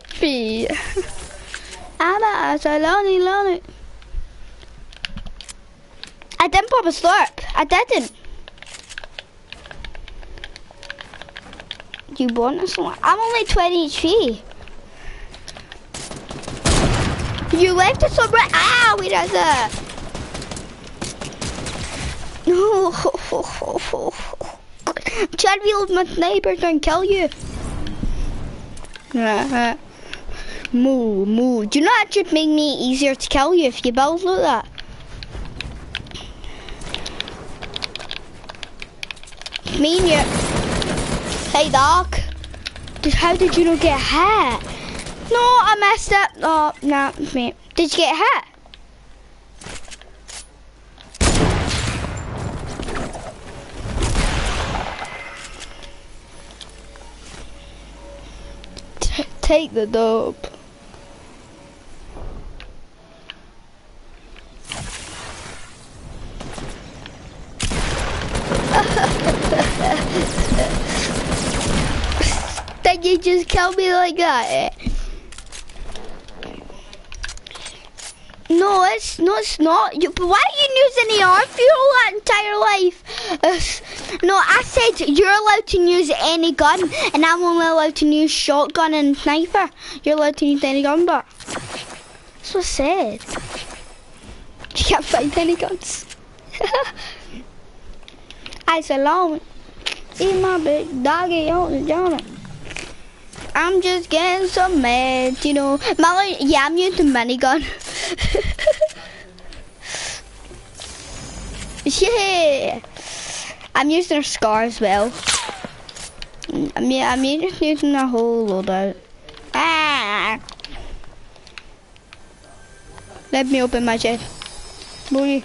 HP. Anna, so lonely, lonely. I didn't pop a slurp. I didn't. You want a slurp? I'm only 20 HP. You left it somewhere. Ah, wait, that's it. No. Trying to be my neighbors and kill you. moo, moo. Do you know that should make me easier to kill you if you build like that? Me and you. Hey, Doc. How did you not get hit? No, I messed up. Oh, no, mate. Did you get hit? T- take the dope. Just kill me like that. No, it's no, it's not. You, why are you using arm fuel that entire life? No, I said you're allowed to use any gun, and I'm only allowed to use shotgun and sniper. You're allowed to use any gun, but that's what I said. You can't find any guns. I said, long. Eat my big doggy on the. I'm just getting some meds, you know. Molly, yeah, I'm using minigun. yeah. I'm using a scar as well. I mean, I'm just using a whole loadout. Ah! Let me open my chest. Boy.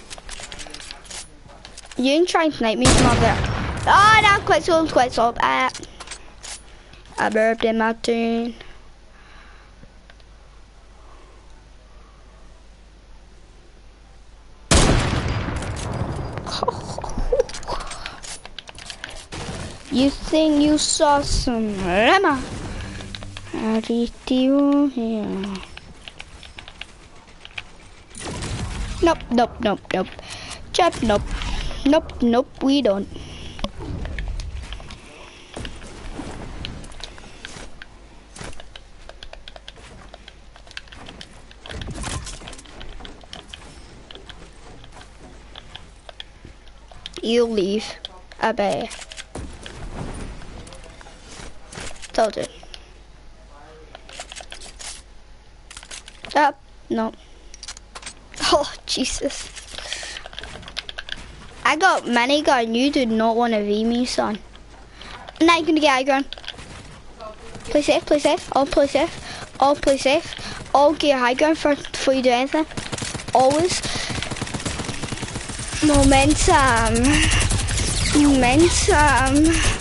You ain't trying to snipe me there. Oh, no, quite so, quite so. Ah. I burped in my tune. You think you saw some llama? How did you hear? Nope, nope, nope, nope. Chap, nope. Nope, nope, we don't. You leave. I bet. Told you. Up. No. Oh, Jesus. I got minigun. You did not want to V me, son. Now you're gonna get high ground. Play safe, play safe. All play safe. All play safe. all gear high ground for, before you do anything. Always. Momentum. Momentum.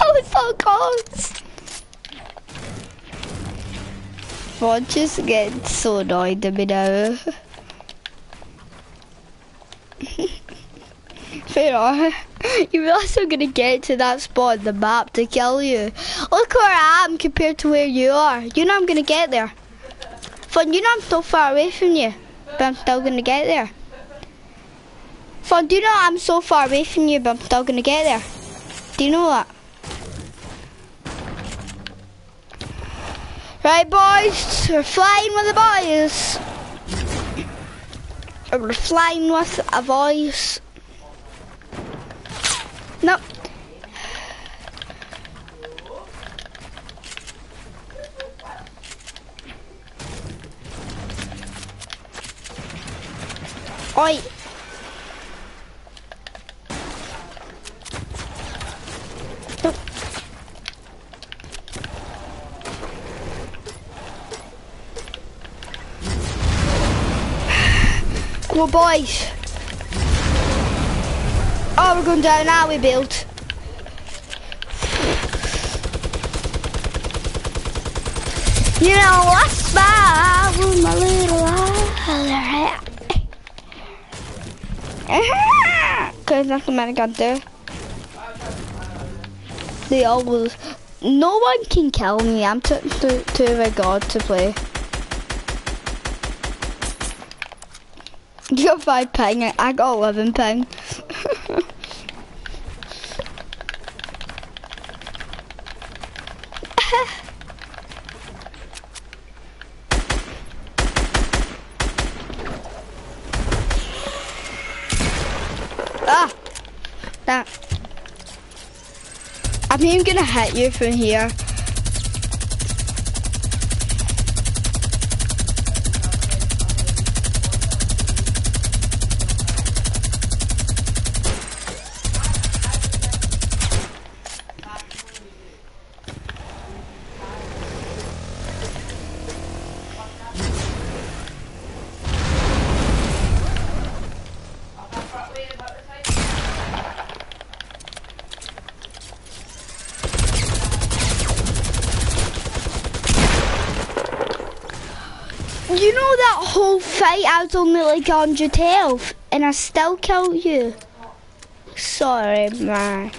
Oh, so close. Just gets so annoyed at me now. Fair You realize I'm gonna get to that spot on the map to kill you. Look where I am compared to where you are. You know I'm gonna get there. Fun, you know I'm so far away from you, but I'm still gonna get there. Fun, do you know I'm so far away from you, but I'm still gonna get there? Do you know that? Right, boys, we're flying with the boys. We're flying with a voice. Nope. Oi. On, boys. Oh, we're going down now, we built. You know, what's my, with my little eye. Because the man I got there. They always, no one can kill me. I'm too, too, too god to play. Got five ping, I got 11 ping. ah! That. I'm even gonna hit you from here. Like 100 health and I still killed you. Sorry, man.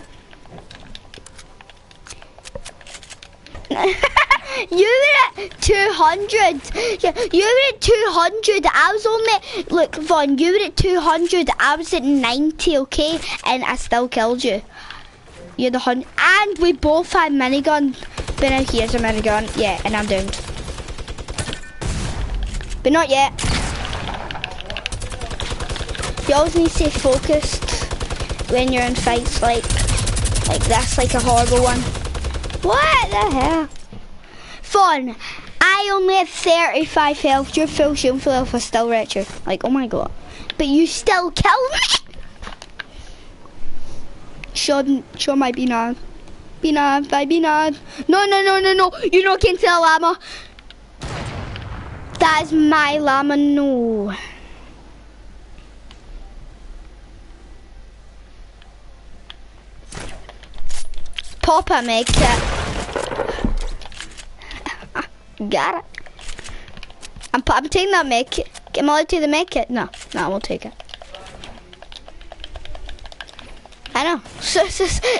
you were at 200. Yeah, you were at 200. I was only, look, Vaughn, you were at 200. I was at 90, okay? And I still killed you. You're the hundred. And we both had minigun. But now here's a minigun. Yeah, and I'm doomed. But not yet. You always need to stay focused when you're in fights like like this, like a horrible one. What the hell? Fun. I only have 35 health. Your full shield full health was still richer. Like, oh my god. But you still kill me. Should should my be not. Be not, I be not. No, no, no, no, no. You know can tell llama. That is my llama, no. Papa make it. Got it. I'm, I'm taking that make it. Am I allowed to make it? No, no, won't take it. I know.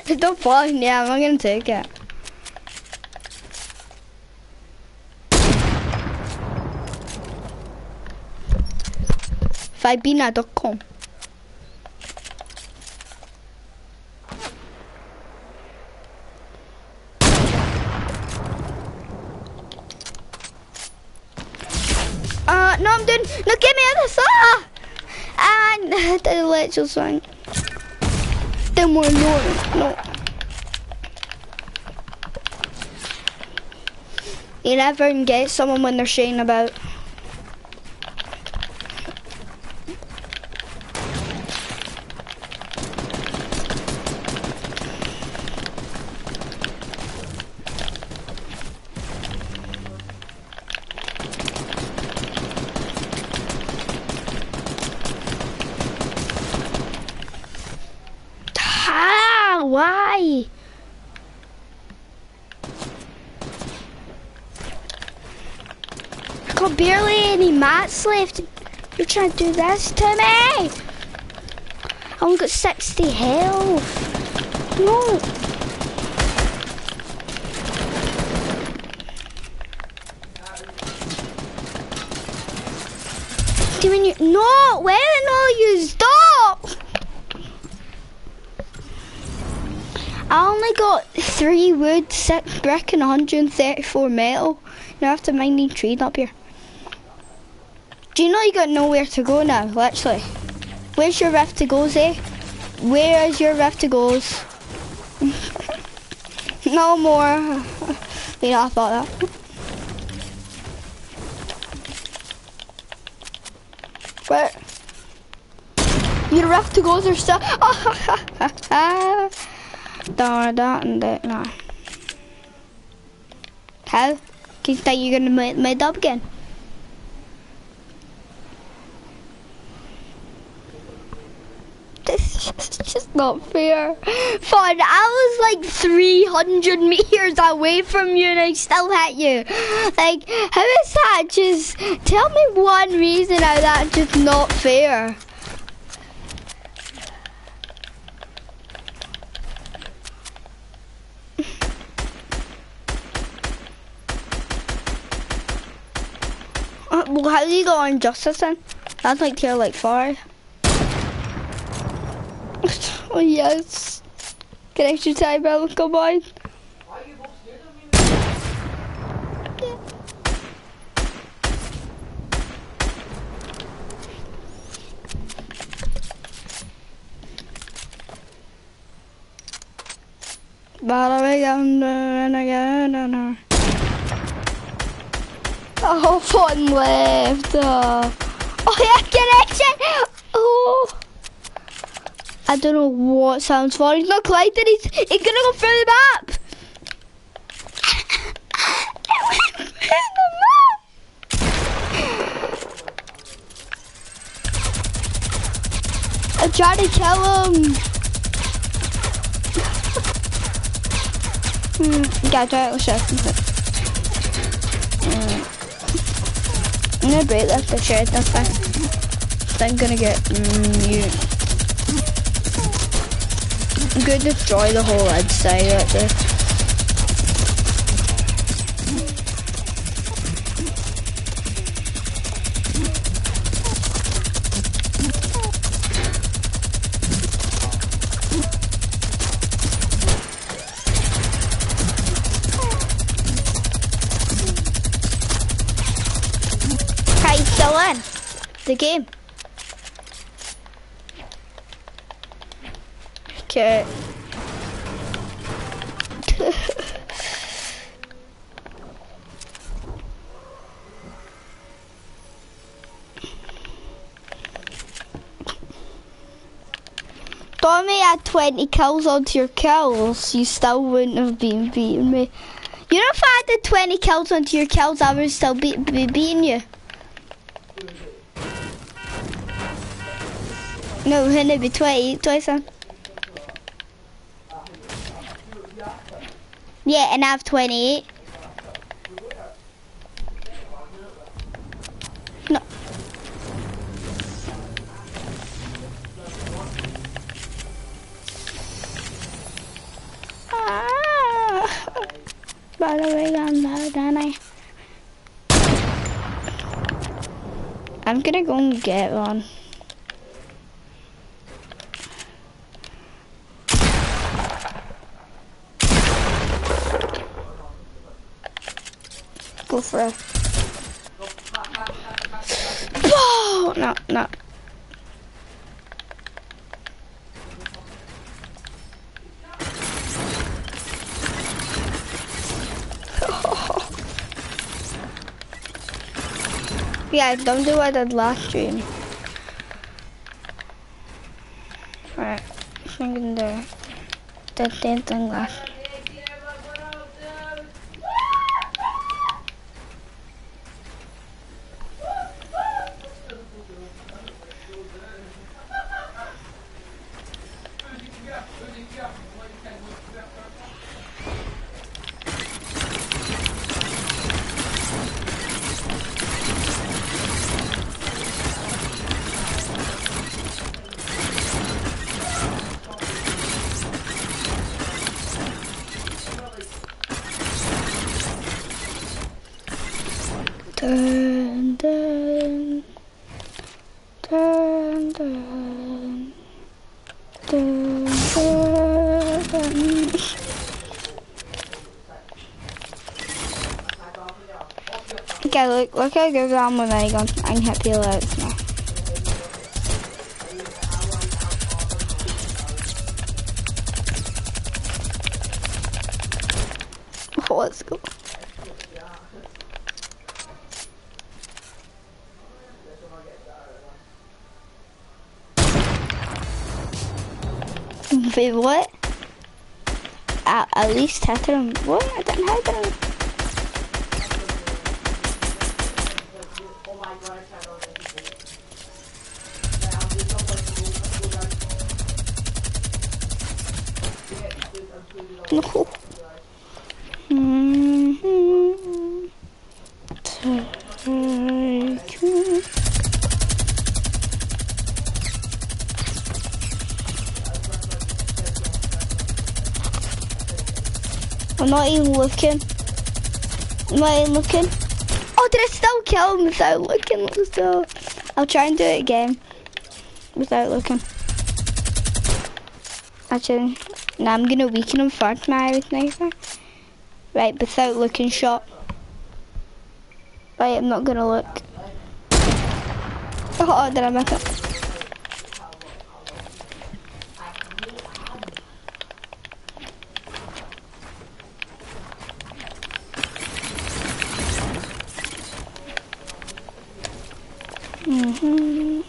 Don't fall. Yeah, I'm not gonna take it. Vibina.com. Uh, no, I'm doing. No, get me out of this. Ah! And the electrical sign. Then we're no, no. You never get someone when they're shitting about. Mats left. You're trying to do this to me. I only got 60 health. No. Doing you no, Where when all you stop? I only got three wood, six brick, and 134 metal. Now I have to mine these trees up here. Do you know you got nowhere to go now, literally? Where's your rift to go, Zay? Eh? Where is your rift to goes? no more. you know, I thought that. Where? Your rift to goes are still. Darn that and that now. How? Can you think you're gonna make made up again? This is just not fair. Fun, I was like 300 meters away from you and I still hit you. Like, how is that just, tell me one reason how that's just not fair. Well, how do you go on justice then? That's like tier like five. Oh yes. Extra time I look combined. But I again and again. Oh, one left. Uh, oh, yeah, connection. Oh. I don't know what sounds for. He's not collected. He's, he's gonna go through the map. I tried to kill him. Hmm, got try it, chef. I'm gonna break left the shed, that's fine. I'm gonna get mute. I'm gonna destroy the whole inside right there. The game? Okay. Tommy had 20 kills onto your kills, you still wouldn't have been beating me. You know if I had the 20 kills onto your kills, I would still be, be beating you. No, wouldn't be 20, 27? Yeah, and I have 28. No. Ah. By the way, I'm loud, aren't I? I'm gonna go and get one. Go for a. Whoa! No, no. Yeah, don't do what I did last stream. Right, I'm gonna do the same thing last. Dun, dun, dun, dun, dun, dun. Okay, look, look how I'm with my gun. I can hit people out now. Oh, let's go. Wait, what? At, at least him. What? I didn't hit him. Looking. I'm not looking. Oh, did I still kill him without looking? So I'll try and do it again without looking. Actually, now I'm gonna weaken him first, my sniper. Right, without looking shot. Right, I'm not gonna look. Oh, did I miss it? Mhm.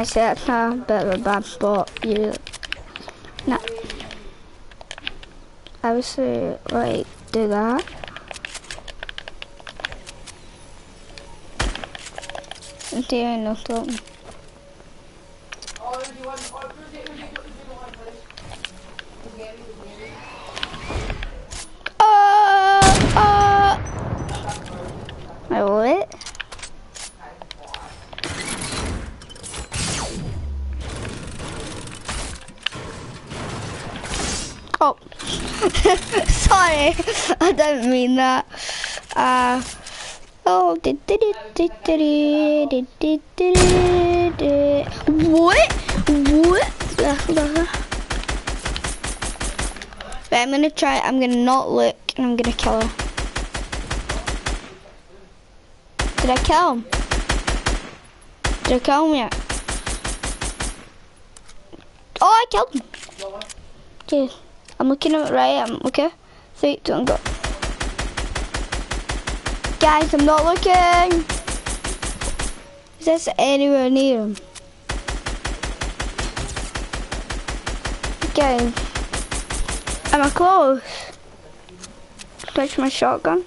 Yeah, see, that's not a bit of a bad spot. You, no. Obviously, like, do that. There, no something. Didn't mean that. Uh, oh, what what? Right, I'm gonna try. I'm gonna not look, and I'm gonna kill her. Did I kill him? Did I kill him yet? Oh, I killed him. Okay, I'm looking at right. I'm okay. Three, two, and go. Guys, I'm not looking. Is this anywhere near him? Okay. Am I close? Switch my shotgun.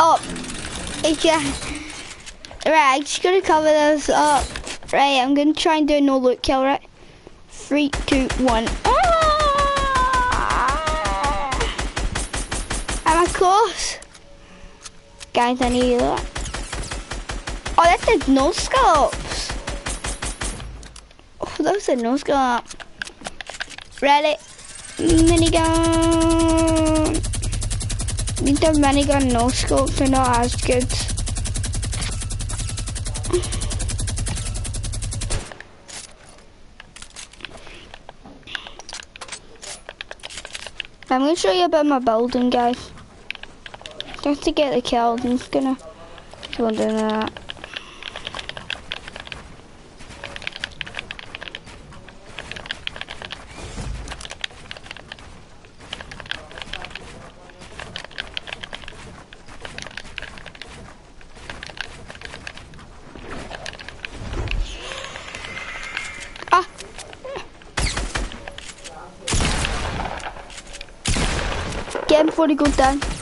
Oh, it's yeah. Right, I'm just gonna cover this up. Right, I'm gonna try and do a no look kill, right? Three, two, one. Ah! Am course. Guys, I need that. Oh, that says no scopes. Oh, that said no scope. Ready? Minigun. These are minigun no scopes are not as good. I'm gonna show you about my building, guys. Don't to get the kill, I'm just gonna do that. Ah. Get him before he goes down.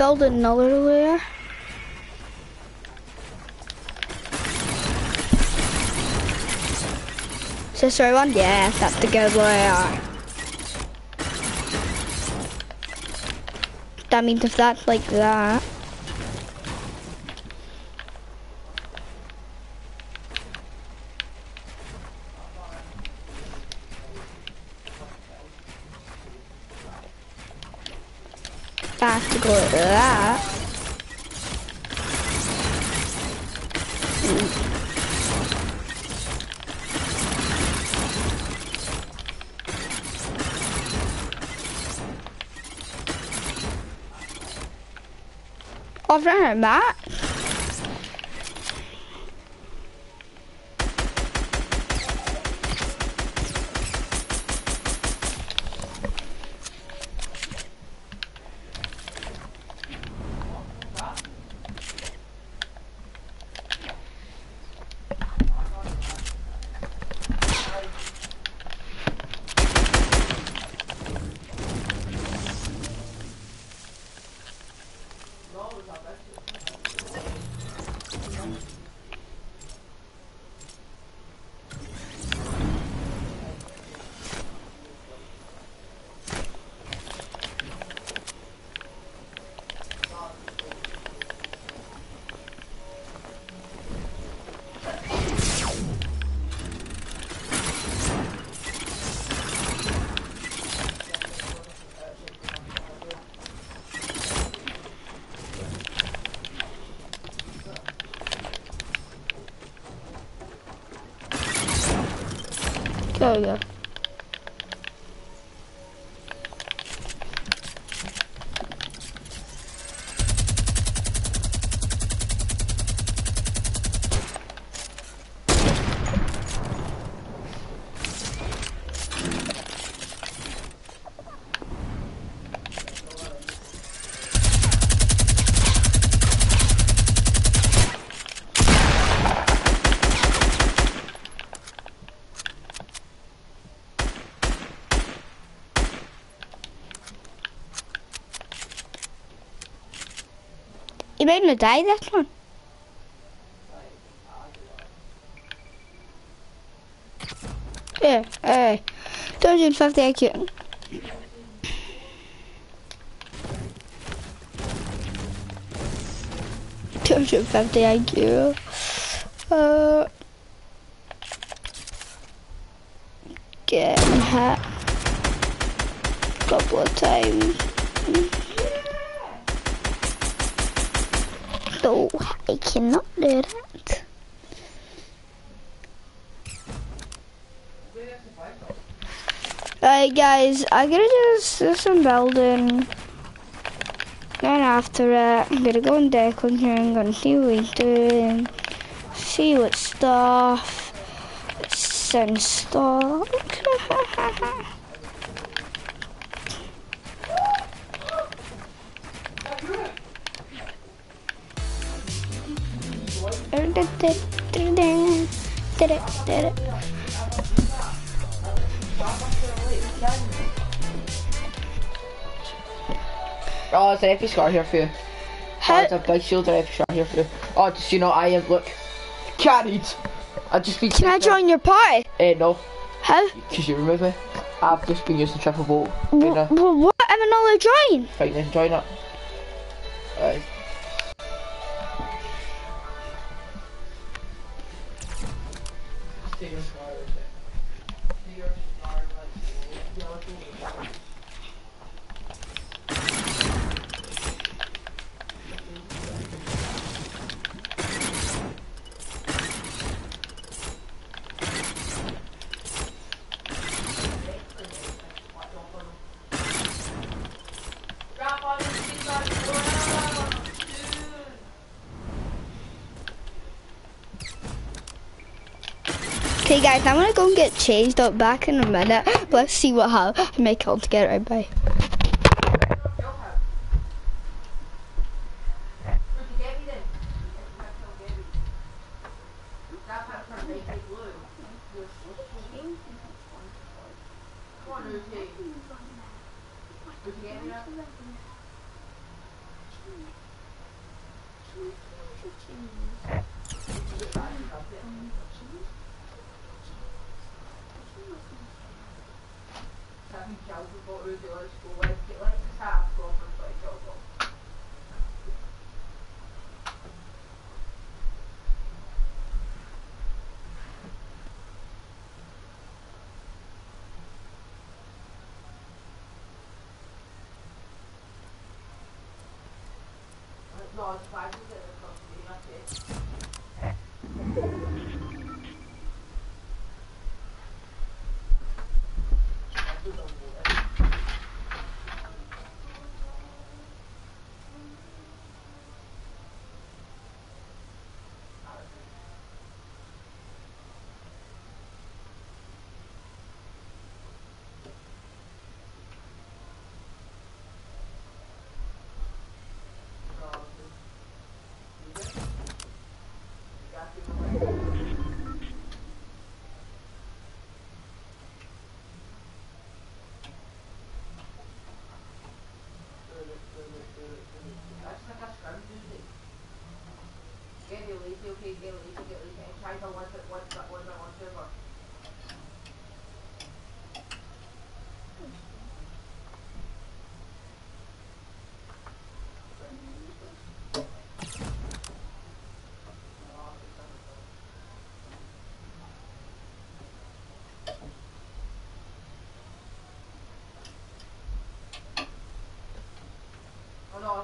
Build another layer. Sister one? Yes, that's the good layer. That means if that's like that. Have to that. I've. You me die that one. Yeah, hey. 250 IQ. Two hundred fifty IQ. Uh, a couple of times. I cannot do that. Alright guys, I'm gonna do some building. Then after that, I'm gonna go on Declan here, I'm gonna see what he's doing. See what stuff. Send stuff. Oh, there's an epic scar here for you. Oh, there's a big shield and epic scar here for you. Oh, just, you know, I am, look, carried. I just been can I join your party? Eh, no, How? because you remove me. I've just been using triple bolt. Now. wh- what am I not allowed to join? Right then, join up. Right. Changed up back in a minute. Let's see what I make it all together. Bye. that's like a scrunchy cake. Get the leaf, okay, get the get the and try to ones that, ones that, ones that, ones that, ones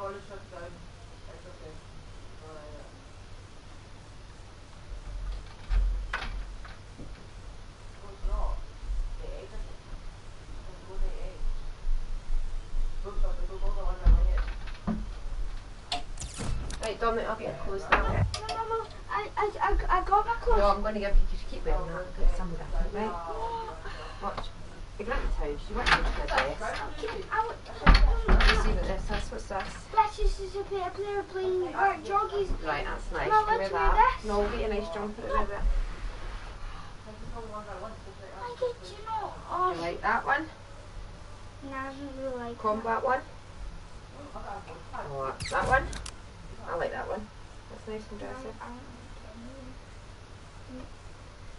Right, Dominic, I'll get your clothes now. Mama, I, I, I, I got my clothes. No, I'm going to give you, you should keep wearing that. Get some different, right? Watch. You're going to toast. You want to go to the dress. I would, You see what this is? What's this? that's just as if a player playing or joggies. Right, that's nice. No, You let's that. this. No, get a nice jumper wear. I get you know. You Oh, like that one? nah, I don't really like Combat one? Oh, that one? I like that one. That's nice and dressy.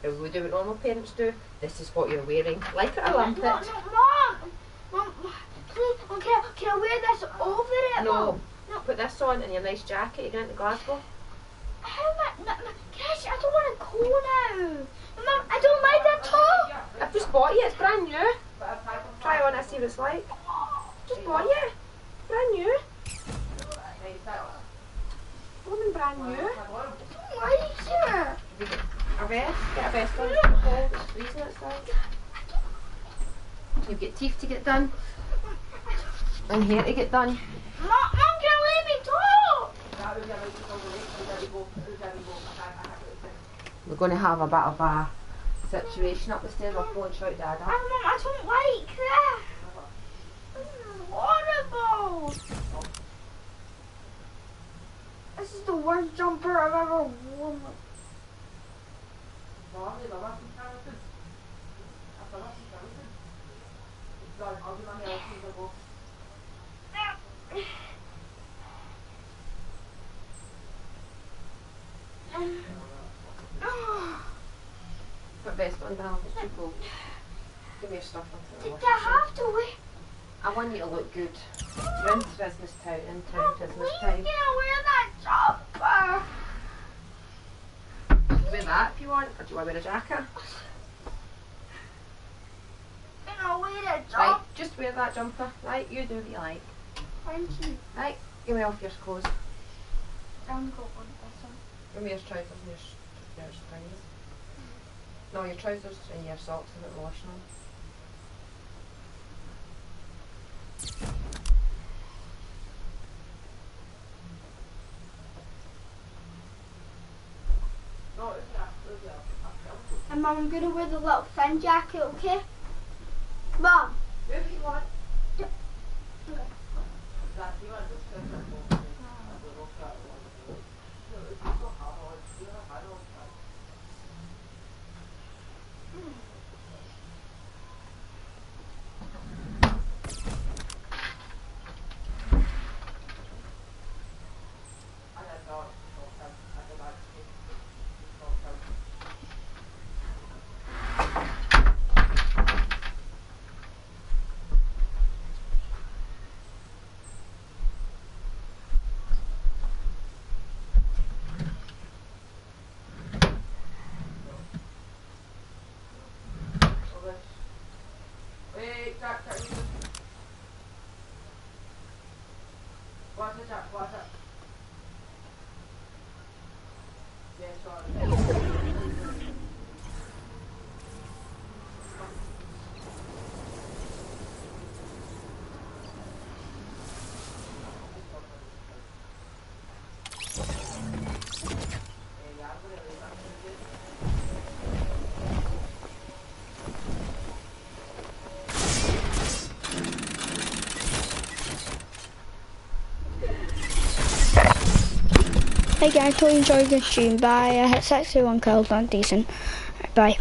If we do what normal parents do, this is what you're wearing. Like it or No, lump no, it. mom. Oh, Please, okay, can I wear this over it? No. Mom? No. Put this on and your nice jacket. You're going to Glasgow. How am I? No, no, Cash, I don't want to go now. Mom, I don't like that top. I've just bought you. It's brand new. Try on and see what it's like. Just bought you. Brand new. Woman brand new. I don't like it. A vest. Get a vest on. It's cold. It's freezing outside. You get teeth to get done. And here to get done. Mom, Mom, can I let me talk? We're going to have a bit of a situation up the stairs. I'll go and shout Dad up. Mom, I don't like that. This is horrible. This is the worst jumper I've ever worn. Put vest on down. It's too cold. Give me your stuff. Did I have to wait? I want you to look good. You're in business town, in town business time. can't wear that jumper. Wear that if you want, or do you want to wear a jacket? I wear that Right, just wear that jumper. Right, you do what you like. Thank you. Right, give me off your clothes. I'm going one mieszczaj to wiesz, wiesz, to nie. No, your trousers and your socks and the washing on. And mum, I'm gonna wear the little fin jacket, okay? Mum. If you want. Yeah. Okay. Hey guys, hope you enjoyed the stream. Bye. I had 61 kills, not decent. Bye.